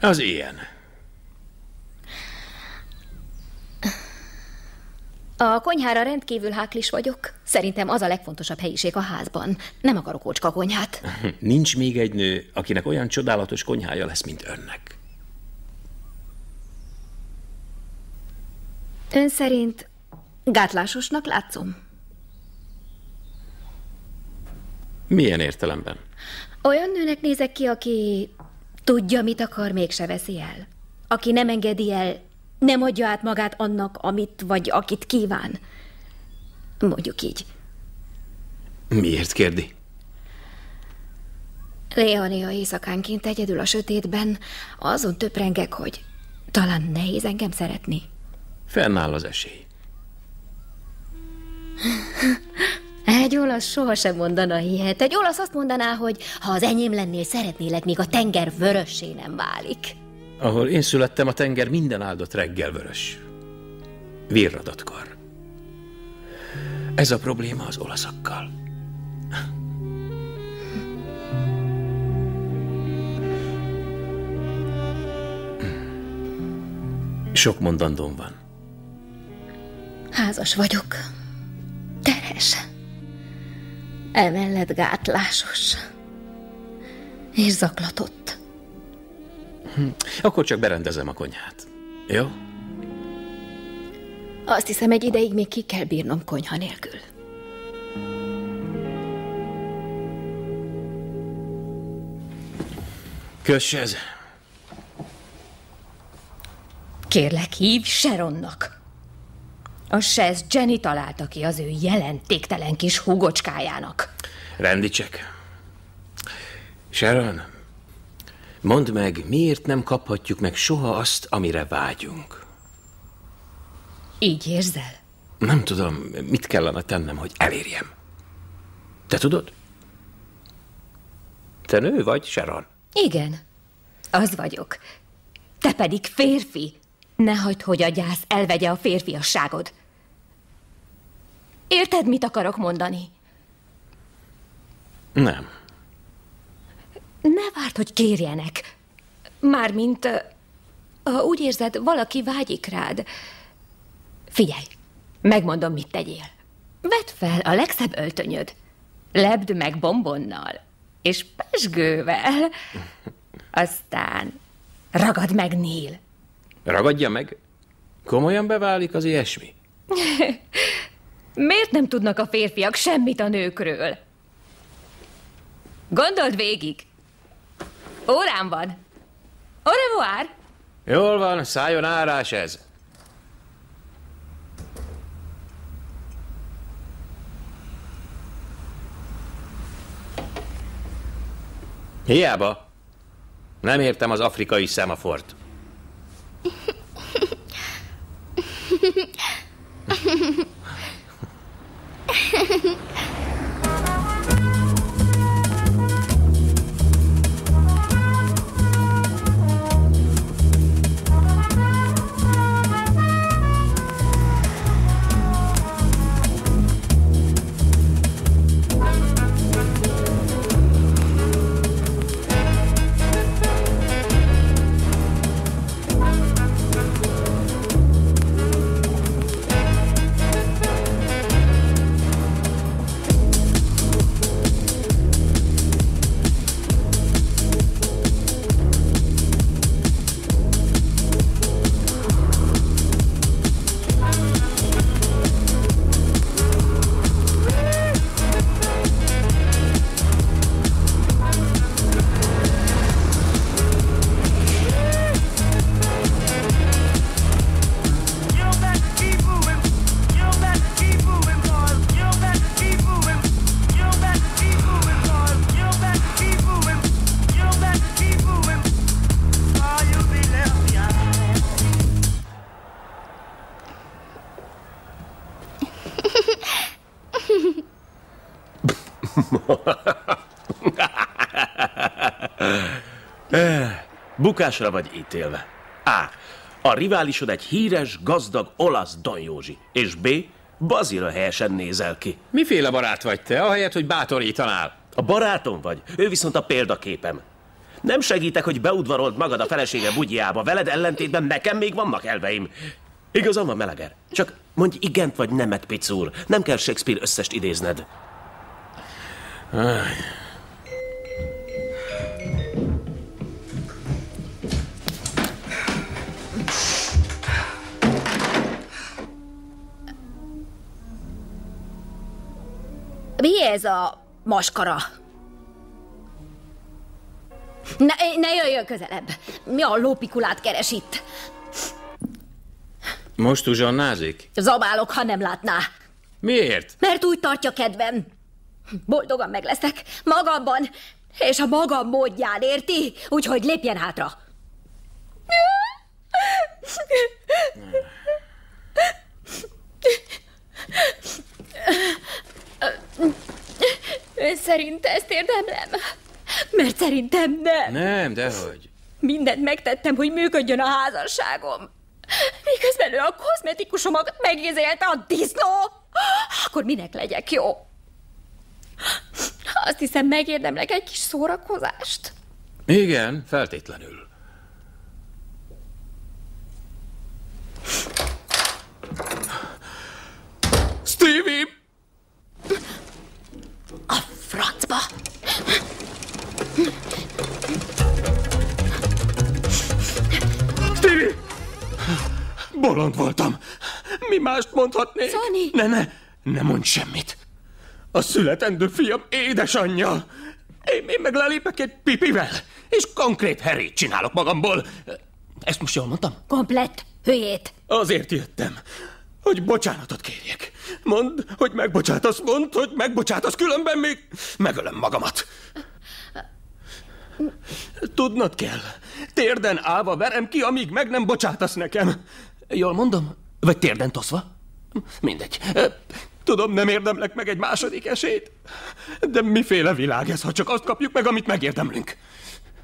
Az ilyen. A konyhára rendkívül háklis vagyok. Szerintem az a legfontosabb helyiség a házban. Nem akarok ócska konyhát. Nincs még egy nő, akinek olyan csodálatos konyhája lesz, mint önnek. Ön szerint gátlásosnak látszom? Milyen értelemben? Olyan nőnek nézek ki, aki tudja, mit akar, mégse veszi el. Aki nem engedi el, nem adja át magát annak, amit vagy akit kíván. Mondjuk így. Miért kérdi? Néha-néha éjszakánként egyedül a sötétben azon töprengek, hogy talán nehéz engem szeretni. Fennáll az esély. Egy olasz sohasem mondana ilyet. Egy olasz azt mondaná, hogy ha az enyém lennél, szeretnélek, míg a tenger vörössé nem válik. Ahol én születtem, a tenger minden áldott reggel vörös. Virradatkor. Ez a probléma az olaszokkal. Sok mondandóm van. Házas vagyok. Teres. Emellett gátlásos. És zaklatott. Hm. Akkor csak berendezem a konyhát. Jó? Azt hiszem, egy ideig még ki kell bírnom konyha nélkül. Köss ez. Kérlek, hívj Sharonnak. A Sez Jenny találta ki az ő jelentéktelen kis hugocskájának. Rendicsek. Sharon, mondd meg, miért nem kaphatjuk meg soha azt, amire vágyunk? Így érzel? Nem tudom, mit kellene tennem, hogy elérjem. Te tudod? Te nő vagy, Sharon? Igen, az vagyok. Te pedig férfi. Ne hagyd, hogy a gyász elvegye a férfiasságod. Érted, mit akarok mondani? Nem. Ne várd, hogy kérjenek. Mármint, ha úgy érzed, valaki vágyik rád. Figyelj, megmondom, mit tegyél. Vedd fel a legszebb öltönyöd. Lebd meg bombonnal. És pesgővel. Aztán ragad meg Nél. Ragadja meg? Komolyan beválik az ilyesmi? Miért nem tudnak a férfiak semmit a nőkről? Gondold végig. Órán van. Au revoir. Jól van, szálljon árás ez. Hiába. Nem értem az afrikai szemafort. Bukásra vagy ítélve. A. A riválisod egy híres, gazdag olasz Don Józsi. És B. Bazira helyesen nézel ki. Miféle barát vagy te, ahelyett, hogy bátorítanál? A barátom vagy, ő viszont a példaképem. Nem segítek, hogy beudvarold magad a felesége bugyjába. Veled ellentétben nekem még vannak elveim. Igazam van, Meleger. Csak mondj igent vagy nemet, picúr. Nem kell Shakespeare összest idézned. Áj. Mi ez a maskara? Ne, ne jöjjön közelebb. Mi a lópikulát keres itt? Most uzsonnázik? Zabálok, ha nem látná. Miért? Mert úgy tartja kedvem. Boldogan meg leszek. Magamban. És a magam módján, érti? Úgyhogy lépjen hátra. Szerint ezt érdemlem? Mert szerintem nem. Nem, dehogy. Mindent megtettem, hogy működjön a házasságom. Miközben ő a kozmetikusomat megézélte a disznó. Akkor minek legyek jó? Azt hiszem, megérdemlek egy kis szórakozást. Igen, feltétlenül. Stevie! Bolond voltam. Mi mást mondhatnék? Sonny! Ne, ne, ne mondj semmit. A születendő fiam édesanyja. Én, én meg lelépek egy pipivel, és konkrét herét csinálok magamból. Ezt most jól mondtam? Komplett hülyét. Azért jöttem, hogy bocsánatot kérjek. Mondd, hogy megbocsátasz, mondd, hogy megbocsátasz, különben még megölöm magamat. Tudnod kell, térden állva verem ki, amíg meg nem bocsátasz nekem. Jól mondom? Vagy térden toszva? Mindegy. Tudom, nem érdemlek meg egy második esélyt, de miféle világ ez, ha csak azt kapjuk meg, amit megérdemlünk?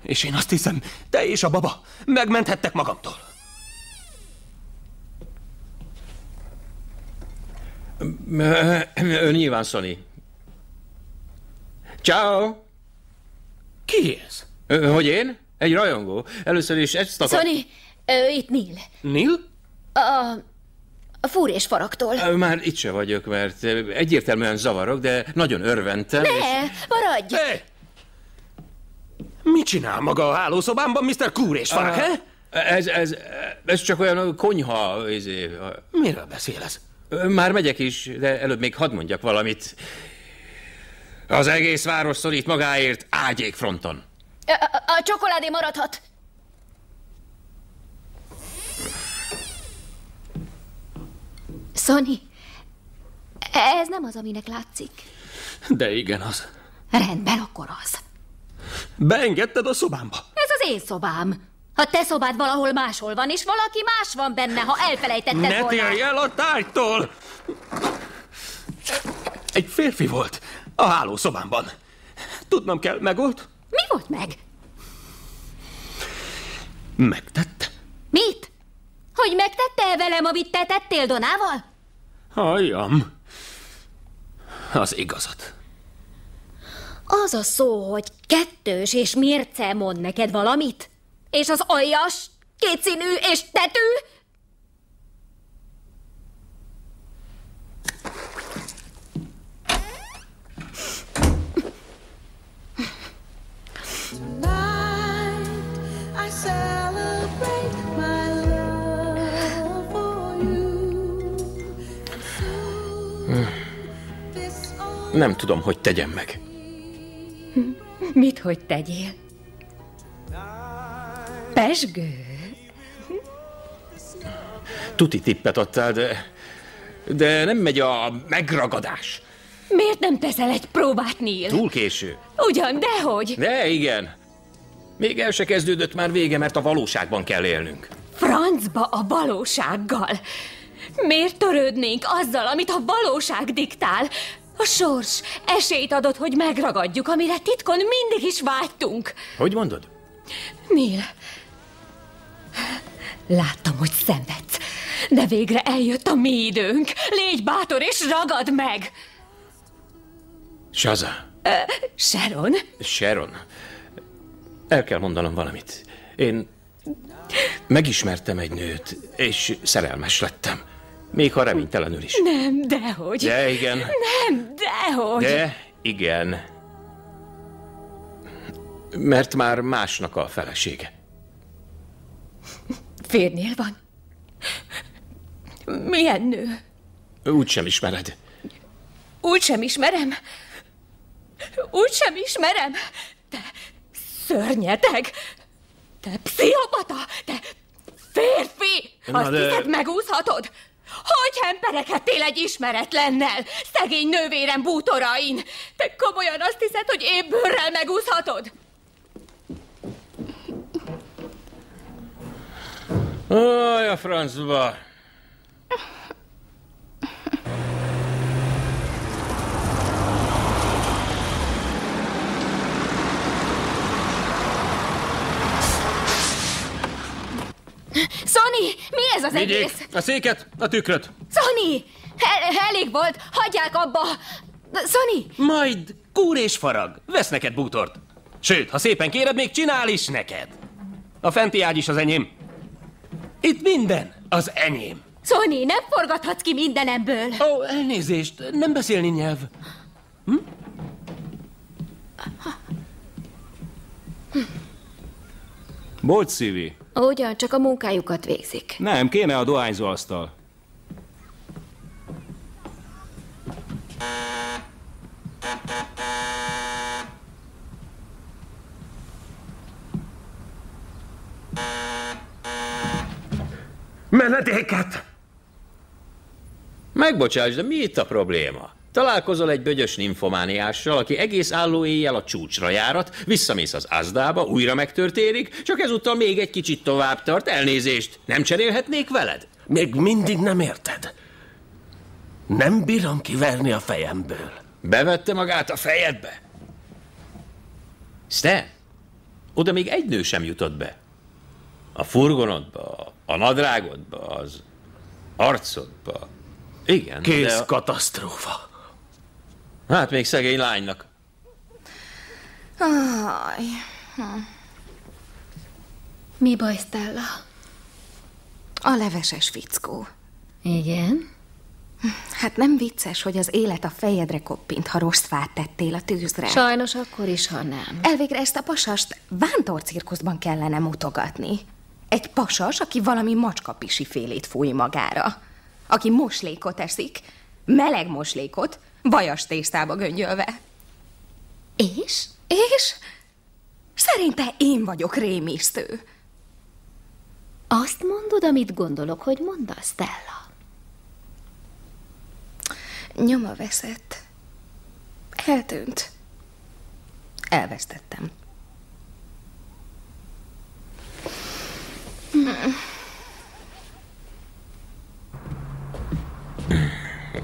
És én azt hiszem, te és a baba megmenthettek magamtól. Nyilván Sony. Ciao! Ki ez? Hogy én? Egy rajongó. Először is ezt akar... Sonny, itt Neil. Neil? A, a fúrés faraktól. Ö, Már itt se vagyok, mert egyértelműen zavarok, de nagyon örventem. és- Ne, maradj! Hey! Mit csinál maga a hálószobámban, Mr. Kúr és Farag, he? Ez, ez, ez csak olyan konyha... Izé, Miről beszél ez? Már megyek is, de előbb még hadd mondjak valamit. Az egész város szorít magáért ágyék fronton. A, a, a csokoládé maradhat. Sonny, ez nem az, aminek látszik. De igen az. Rendben, akkor az. Beengedted a szobámba. Ez az én szobám. A te szobád valahol máshol van, és valaki más van benne, ha elfelejtetted Ne volna. térj el a tájtól! Egy férfi volt a hálószobámban. Tudnom kell, megolt? Mi volt meg? Megtette. Mit? Hogy megtette velem, amit te tettél Donával? Halljam. Az igazat. Az a szó, hogy kettős és mérce mond neked valamit? És az aljas, kétszínű és tetű? Nem tudom, hogy tegyem meg. Mit, hogy tegyél? Pesgő? Tuti tippet adtál, de... De nem megy a megragadás. Miért nem teszel egy próbát, Neil? Túl késő. Ugyan, dehogy. De igen. Még el se kezdődött már vége, mert a valóságban kell élnünk. Francba a valósággal. Miért törődnénk azzal, amit a valóság diktál? A sors esélyt adott, hogy megragadjuk, amire titkon mindig is vágytunk. Hogy mondod? Neil, láttam, hogy szenvedsz, de végre eljött a mi időnk. Légy bátor és ragad meg! Shaza, Ö, Sharon, Sharon, el kell mondanom valamit. Én megismertem egy nőt, és szerelmes lettem. Még ha reménytelenül is. nem, dehogy. De igen. Nem, dehogy. De igen. Mert már másnak a felesége. Férnél van? Milyen nő? Úgy sem ismered. Úgy sem ismerem. Úgy sem ismerem. Te szörnyeteg. Te pszichopata. Te férfi. Na Azt de- hiszed megúszhatod? Hogy hemperekedtél egy ismeretlennel? Szegény nővérem bútorain. Te komolyan azt hiszed, hogy épp bőrrel megúszhatod? Aj, a francba. Sonny, mi ez az Vigyék egész? a széket, a tükröt. Sonny, el- elég volt, hagyják abba. Sonny, Majd kúr és farag. Vesz neked bútort. Sőt, ha szépen kéred, még csinál is neked. A fenti ágy is az enyém. Itt minden az enyém. Sonny, nem forgathatsz ki mindenemből. Ó, elnézést, nem beszélni nyelv. Bocs, Szívi. Ugyan, csak a munkájukat végzik. Nem, kéne a dohányzó asztal. Menedéket! Megbocsáss, de mi itt a probléma? Találkozol egy bögyös nymfomániással, aki egész álló éjjel a csúcsra járat, visszamész az azdába, újra megtörténik, csak ezúttal még egy kicsit tovább tart. Elnézést, nem cserélhetnék veled? Még mindig nem érted. Nem bírom kiverni a fejemből. Bevette magát a fejedbe? Stan, oda még egy nő sem jutott be. A furgonodba, a nadrágodba, az arcodba. Igen, Kész de... katasztrófa. Hát még szegény lánynak. Aj. Hm. Mi baj, Stella? A leveses fickó. Igen? Hát nem vicces, hogy az élet a fejedre koppint, ha rossz fát tettél a tűzre. Sajnos akkor is, ha nem. Elvégre ezt a pasast vándorcirkuszban kellene mutogatni. Egy pasas, aki valami macskapisi félét fúj magára. Aki moslékot eszik, meleg moslékot, vajas tésztába göngyölve. És? És? Szerinte én vagyok rémisztő. Azt mondod, amit gondolok, hogy mondasz, Stella. Nyoma veszett. Eltűnt. Elvesztettem.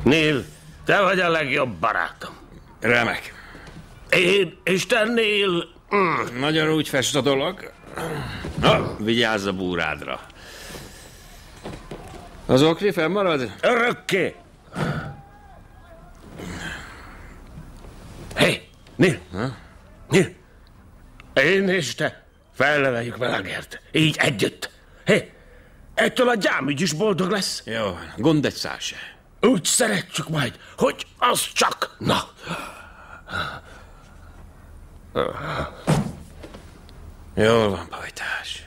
Nél, te vagy a legjobb barátom. Remek. Én, Isten Nél... Mm. Nagyon úgy fest a dolog. Na, vigyázz a búrádra. Az okni fennmarad? Örökké! Hé, hey, Nél! Nél! Én és te felneveljük Melagert. Így együtt. Hé, hey, ettől a gyámügy is boldog lesz. Jó, gond egy szál se. Úgy szeretjük majd, hogy az csak... Na, Jól van, pajtás.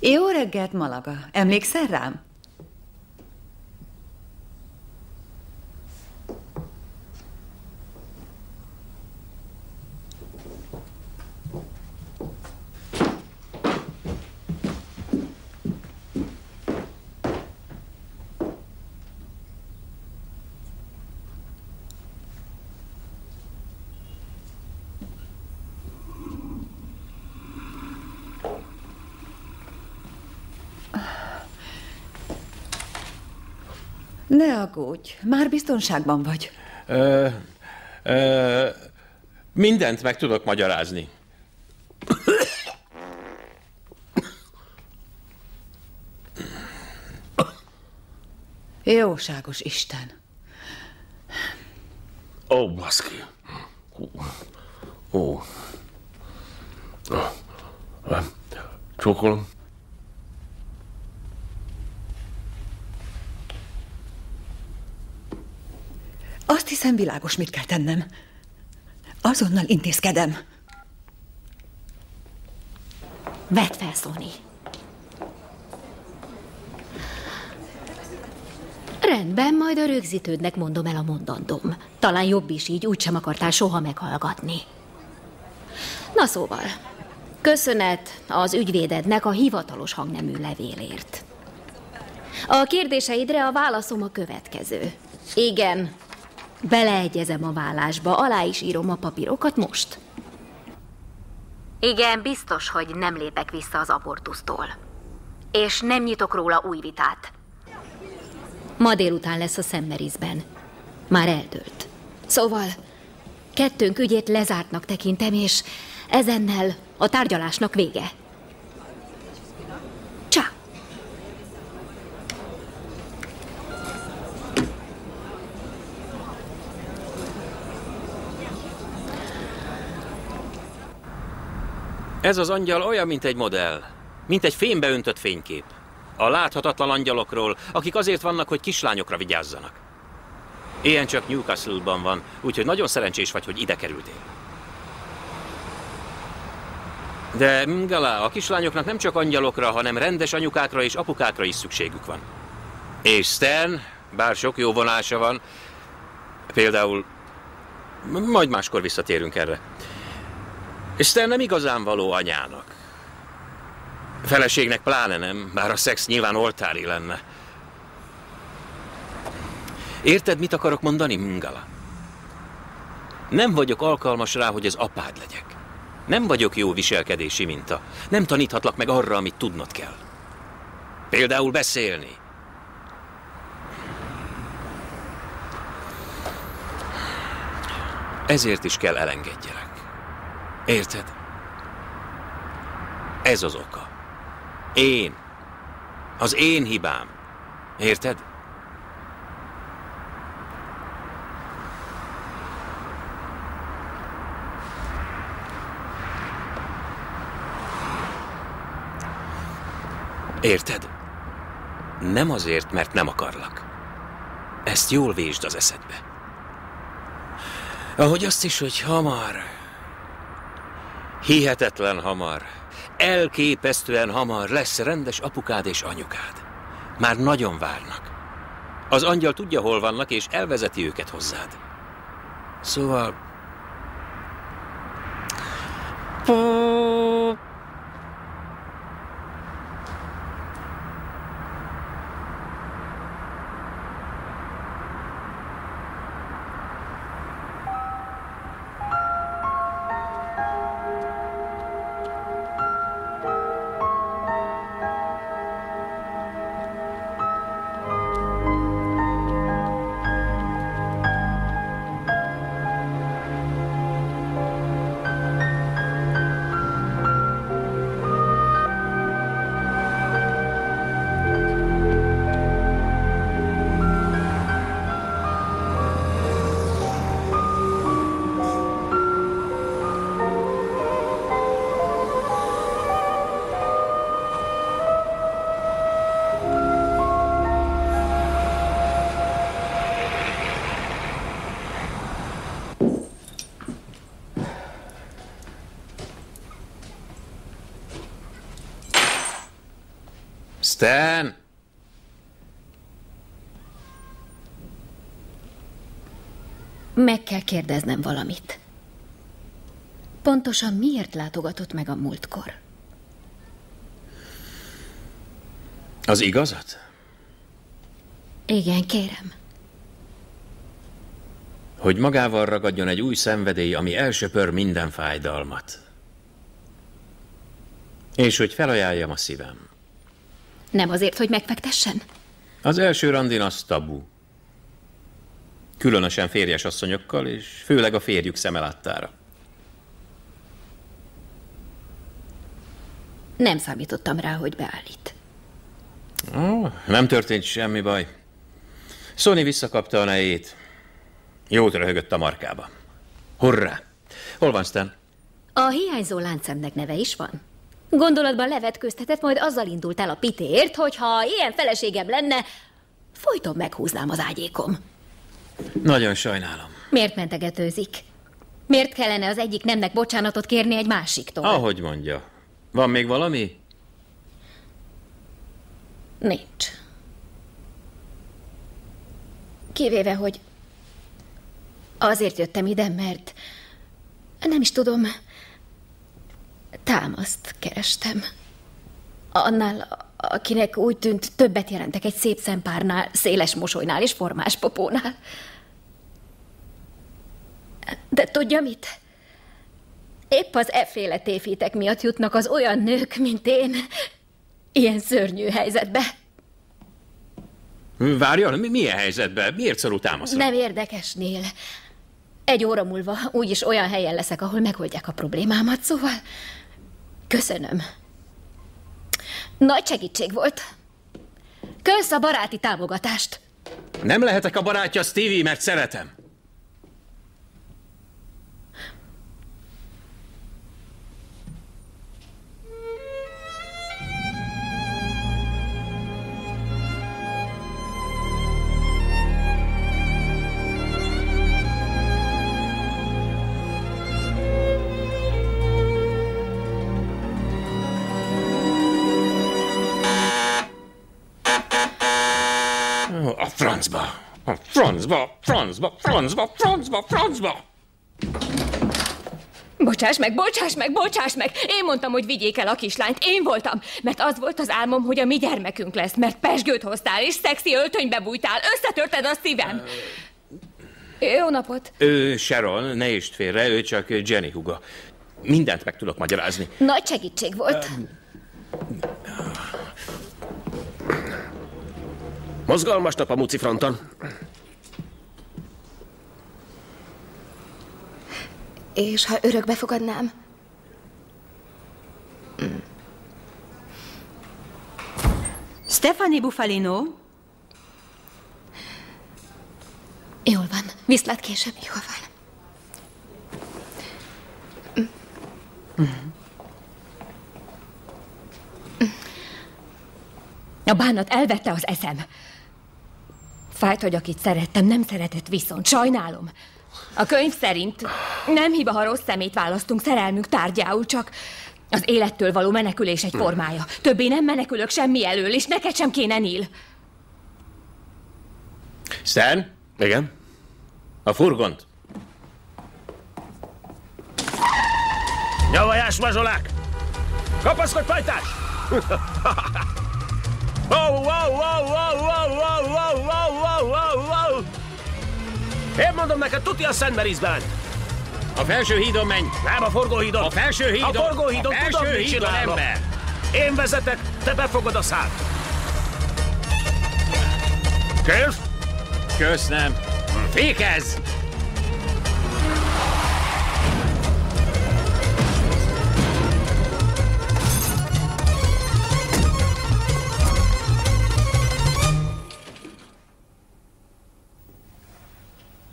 Jó reggelt, Malaga. Emlékszel rám? Ne aggódj, már biztonságban vagy. Ö, ö, mindent meg tudok magyarázni. Jóságos Isten. Ó, baszki. Ó. Csókolom. Hiszem világos, mit kell tennem. Azonnal intézkedem. Vedd fel, Sony. Rendben, majd a rögzítődnek mondom el a mondandóm. Talán jobb is így, úgysem akartál soha meghallgatni. Na szóval, köszönet az ügyvédednek a hivatalos hangnemű levélért. A kérdéseidre a válaszom a következő. Igen, beleegyezem a vállásba, alá is írom a papírokat most. Igen, biztos, hogy nem lépek vissza az abortusztól. És nem nyitok róla új vitát. Ma délután lesz a Szemmerizben. Már eldőlt. Szóval, kettőnk ügyét lezártnak tekintem, és ezennel a tárgyalásnak vége. Ez az angyal olyan, mint egy modell. Mint egy fémbe öntött fénykép. A láthatatlan angyalokról, akik azért vannak, hogy kislányokra vigyázzanak. Ilyen csak Newcastle-ban van, úgyhogy nagyon szerencsés vagy, hogy ide kerültél. De Mgala, a kislányoknak nem csak angyalokra, hanem rendes anyukákra és apukákra is szükségük van. És Stan, bár sok jó vonása van, például, majd máskor visszatérünk erre. Stan nem igazán való anyának. Feleségnek pláne nem, bár a szex nyilván oltári lenne. Érted, mit akarok mondani, Mngala? Nem vagyok alkalmas rá, hogy az apád legyek. Nem vagyok jó viselkedési minta. Nem taníthatlak meg arra, amit tudnod kell. Például beszélni. Ezért is kell elengedjelek. Érted? Ez az oka. Én. Az én hibám. Érted? Érted? Nem azért, mert nem akarlak. Ezt jól vésd az eszedbe. Ahogy azt is, hogy hamar, hihetetlen hamar, elképesztően hamar lesz rendes apukád és anyukád. Már nagyon várnak. Az angyal tudja, hol vannak, és elvezeti őket hozzád. Szóval... Stan! Kell kérdeznem valamit. Pontosan miért látogatott meg a múltkor? Az igazat? Igen, kérem. Hogy magával ragadjon egy új szenvedély, ami elsöpör minden fájdalmat. És hogy felajánljam a szívem. Nem azért, hogy megfektessen? Az első randin az tabu. Különösen férjes asszonyokkal, és főleg a férjük szemelattára. Nem számítottam rá, hogy beállít. Ó, nem történt semmi baj. Sony visszakapta a nejét. Jót röhögött a markába. Hurrá! Hol van Stan? A hiányzó láncemnek neve is van. Gondolatban levetkőztetett, majd azzal indult el a pitért, hogy ha ilyen feleségem lenne, folyton meghúznám az ágyékom. Nagyon sajnálom. Miért mentegetőzik? Miért kellene az egyik nemnek bocsánatot kérni egy másiktól? Ahogy mondja. Van még valami? Nincs. Kivéve, hogy azért jöttem ide, mert nem is tudom, támaszt kerestem. Annál, akinek úgy tűnt, többet jelentek egy szép szempárnál, széles mosolynál és formás popónál. De tudja mit? Épp az efféle tévítek miatt jutnak az olyan nők, mint én, ilyen szörnyű helyzetbe. Várjon, mi, milyen helyzetben? Miért szorul támaszra? Nem érdekes, Nél. Egy óra múlva úgyis olyan helyen leszek, ahol megoldják a problémámat, szóval köszönöm. Nagy segítség volt. Kösz a baráti támogatást. Nem lehetek a barátja Stevie, mert szeretem. A francba! A francba! Francba! Francba! Francba! Francba! Bocsáss meg, bocsáss meg, bocsáss meg! Én mondtam, hogy vigyék el a kislányt. Én voltam. Mert az volt az álmom, hogy a mi gyermekünk lesz. Mert pesgőt hoztál, és szexi öltönybe bújtál. Összetörted a szívem. Jó napot! Ő Sharon, ne is félre, ő csak Jenny huga. Mindent meg tudok magyarázni. Nagy segítség volt. Mozgalmas nap a Muci fronton. És ha örökbe fogadnám? Stefani Bufalino, Jól van. Viszlát később. Jól van. A bánat elvette az eszem. Fájt, hogy akit szerettem, nem szeretett viszont. Sajnálom. A könyv szerint nem hiba, ha rossz szemét választunk szerelmünk tárgyául, csak az élettől való menekülés egy formája. Többé nem menekülök semmi elől, és neked sem kéne, Neil. Stan? Igen? A furgont. Nyavajás mazsolák! Kapaszkodj, pajtás! Wow, wow, wow, wow, wow, wow, wow, wow, wow, wow, wow. Én mondom neked, tuti a Szent Merizben. A felső hídon menj! Nem a forgóhídon. A felső hídon. A forgóhídon, a felső tudom, hídon, csinálok. ember! Én vezetek, te befogod a szát. Kész? Kösz, nem. Fékezz!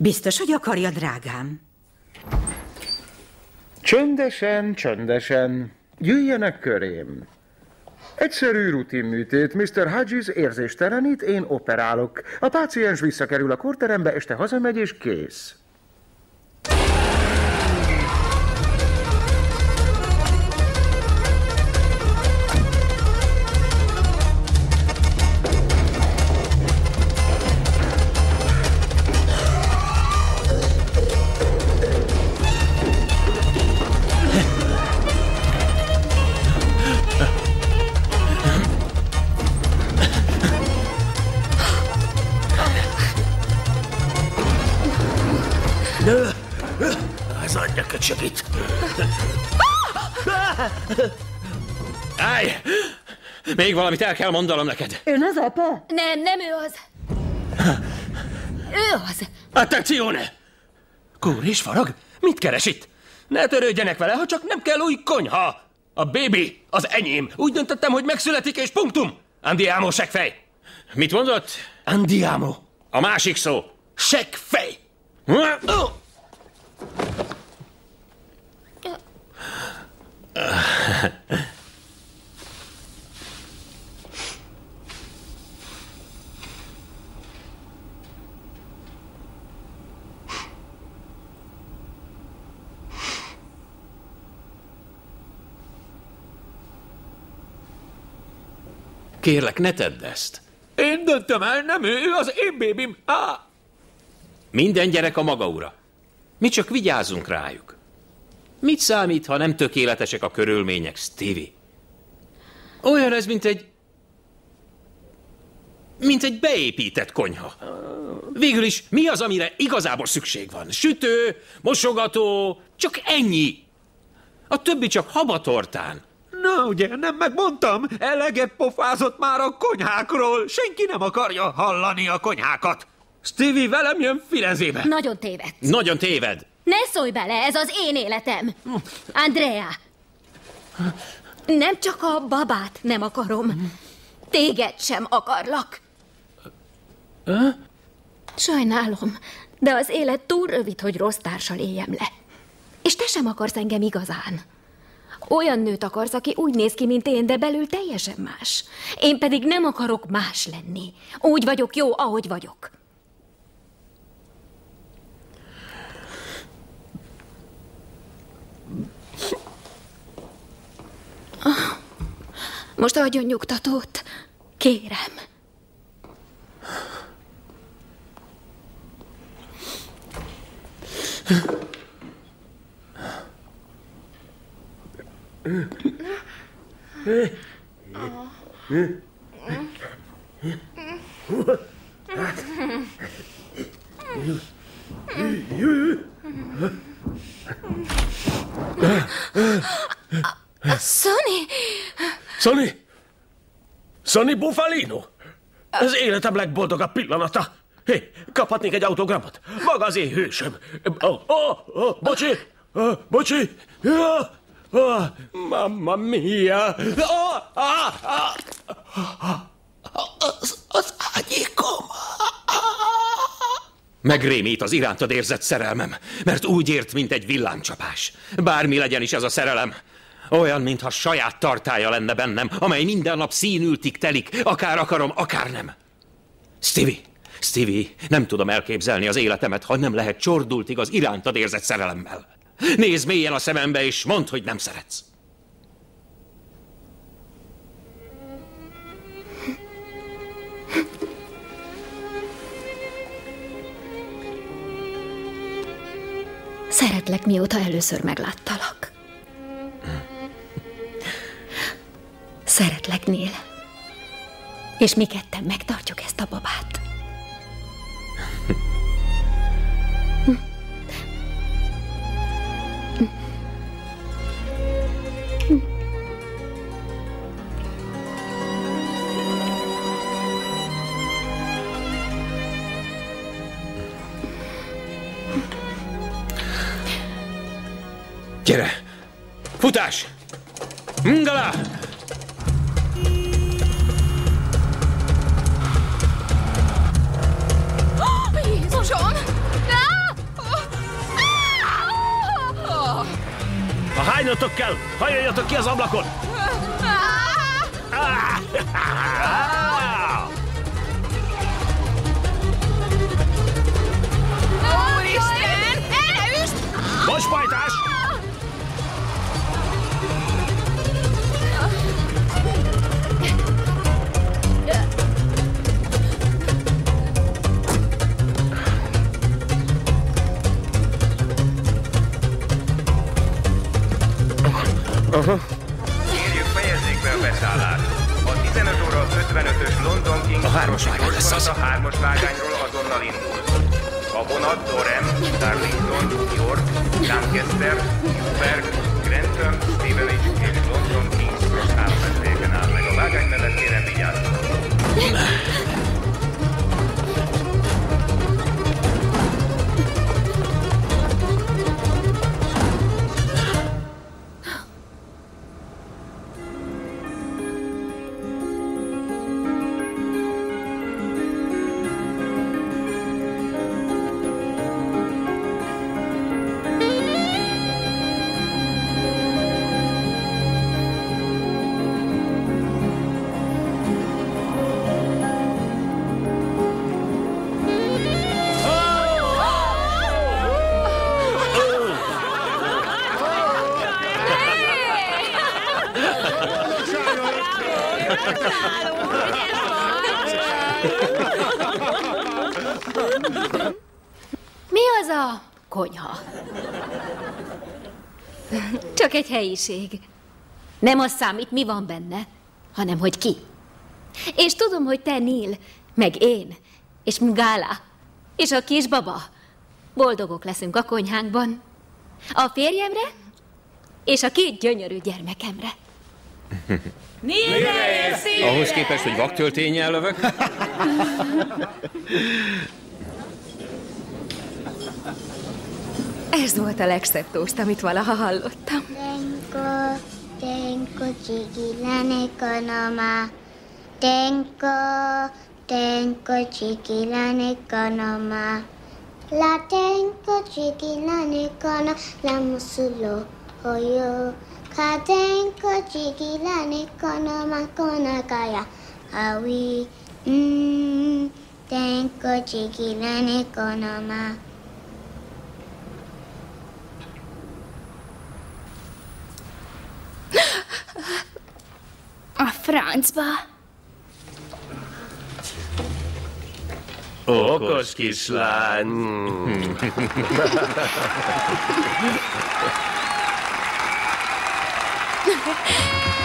Biztos, hogy akarja, drágám? Csöndesen, csöndesen. Jöjjenek körém. Egyszerű rutinműtét, Mr. Hodges érzéstelenít, én operálok. A páciens visszakerül a korterembe, este hazamegy és kész. Még valamit el kell mondanom neked. Ön az apa? Nem, nem ő az. Ő az. Attenzione! Kúr és farag? Mit keres itt? Ne törődjenek vele, ha csak nem kell új konyha. A bébi az enyém. Úgy döntöttem, hogy megszületik és punktum. Andiamo, seggfej. Mit mondott? Andiamo. A másik szó. Seggfej. Oh. Kérlek, ne tedd ezt. Én döntöm el, nem ő, ő az én bébim. Á, Minden gyerek a maga ura. Mi csak vigyázzunk rájuk. Mit számít, ha nem tökéletesek a körülmények, Stevie? Olyan ez, mint egy... Mint egy beépített konyha. Végül is mi az, amire igazából szükség van? Sütő, mosogató, csak ennyi. A többi csak habatortán. Na ugye, nem megmondtam, eleget pofázott már a konyhákról. Senki nem akarja hallani a konyhákat. Stevie velem jön Firenzébe. Nagyon téved. Nagyon téved. Ne szólj bele, ez az én életem. Andrea. Nem csak a babát nem akarom. Téged sem akarlak. Sajnálom, de az élet túl rövid, hogy rossz társal éljem le. És te sem akarsz engem igazán. Olyan nőt akarsz, aki úgy néz ki, mint én, de belül teljesen más. Én pedig nem akarok más lenni. Úgy vagyok jó, ahogy vagyok. Ah, Most adjon nyugtatót. Kérem. Sonny! Sonny! Sonny Bufalino! Ez életem legboldogabb pillanata. Hé, kaphatnék egy autogramot? Maga az én hősöm. Oh, oh, oh, bocsi! Oh, bocsi! Ja, oh, mamma mia! Oh, ah, ah. Az, az ágyékom! Megrémít az irántad érzett szerelmem, mert úgy ért, mint egy villámcsapás. Bármi legyen is ez a szerelem. Olyan, mintha saját tartája lenne bennem, amely minden nap színültig telik, akár akarom, akár nem. Stevie, Stevie, nem tudom elképzelni az életemet, ha nem lehet csordultig az irántad érzett szerelemmel. Nézd mélyen a szemembe, és mondd, hogy nem szeretsz. Szeretlek, mióta először megláttalak. Szeretlek, Nél. És mi ketten megtartjuk ezt a babát. Gyere! Futás! Ngala! Jézusom! Ha hányatok kell, hajoljatok ki az ablakon! Úristen! Ne üst! Most pajtás! Aha. Kérjük, fejezzék be a beszállást. A 15 óra 55-ös London King A hármas vágány lesz az. a hármas vágányról azonnal indul. A vonat Dorem, Darlington, York, Lancaster, Newberg, Grantham, Stevenage és London Kings Cross áll meg. A vágány mellett kérem vigyázzanak. Konyha? Csak egy helyiség. Nem az számít, mi van benne, hanem hogy ki. És tudom, hogy te, Neil, meg én, és Mgála, és a kisbaba boldogok leszünk a konyhánkban. A férjemre, és a két gyönyörű gyermekemre. Ahhoz képest, hogy vaktöltényel lövök. Ez volt a legszebb tószt, amit valaha hallottam. Tenko, tenko, chikilane kanama. Tenko, tenko, chikilane kanama. La tenko, chikilane kana, la musulo, hoyo. Ka tenko, chikilane kanama, kona kaya. Awi, mm, tenko, chikilane kanama. A francba. Okos kislány.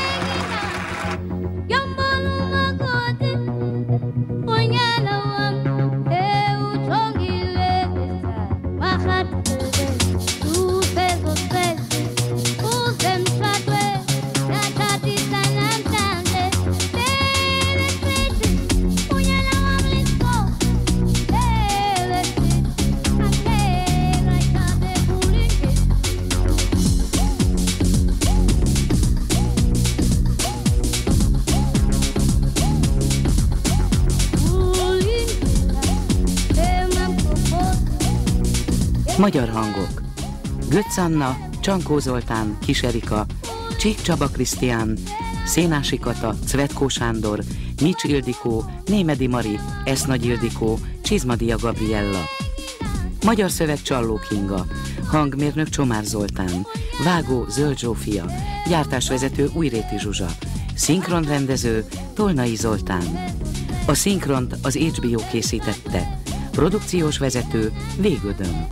Magyar hangok. Götz Anna, Csankó Zoltán, Kis Erika, Csík Csaba Krisztián, Szénási Kata, Cvetkó Sándor, Mics Ildikó, Némedi Mari, Esznagy Ildikó, Csizmadia Gabriella. Magyar szöveg Csalló Kinga, hangmérnök Csomár Zoltán, vágó Zöld Zsófia, gyártásvezető Újréti Zsuzsa, szinkronrendező Tolnai Zoltán. A szinkront az HBO készítette, produkciós vezető Végödöm.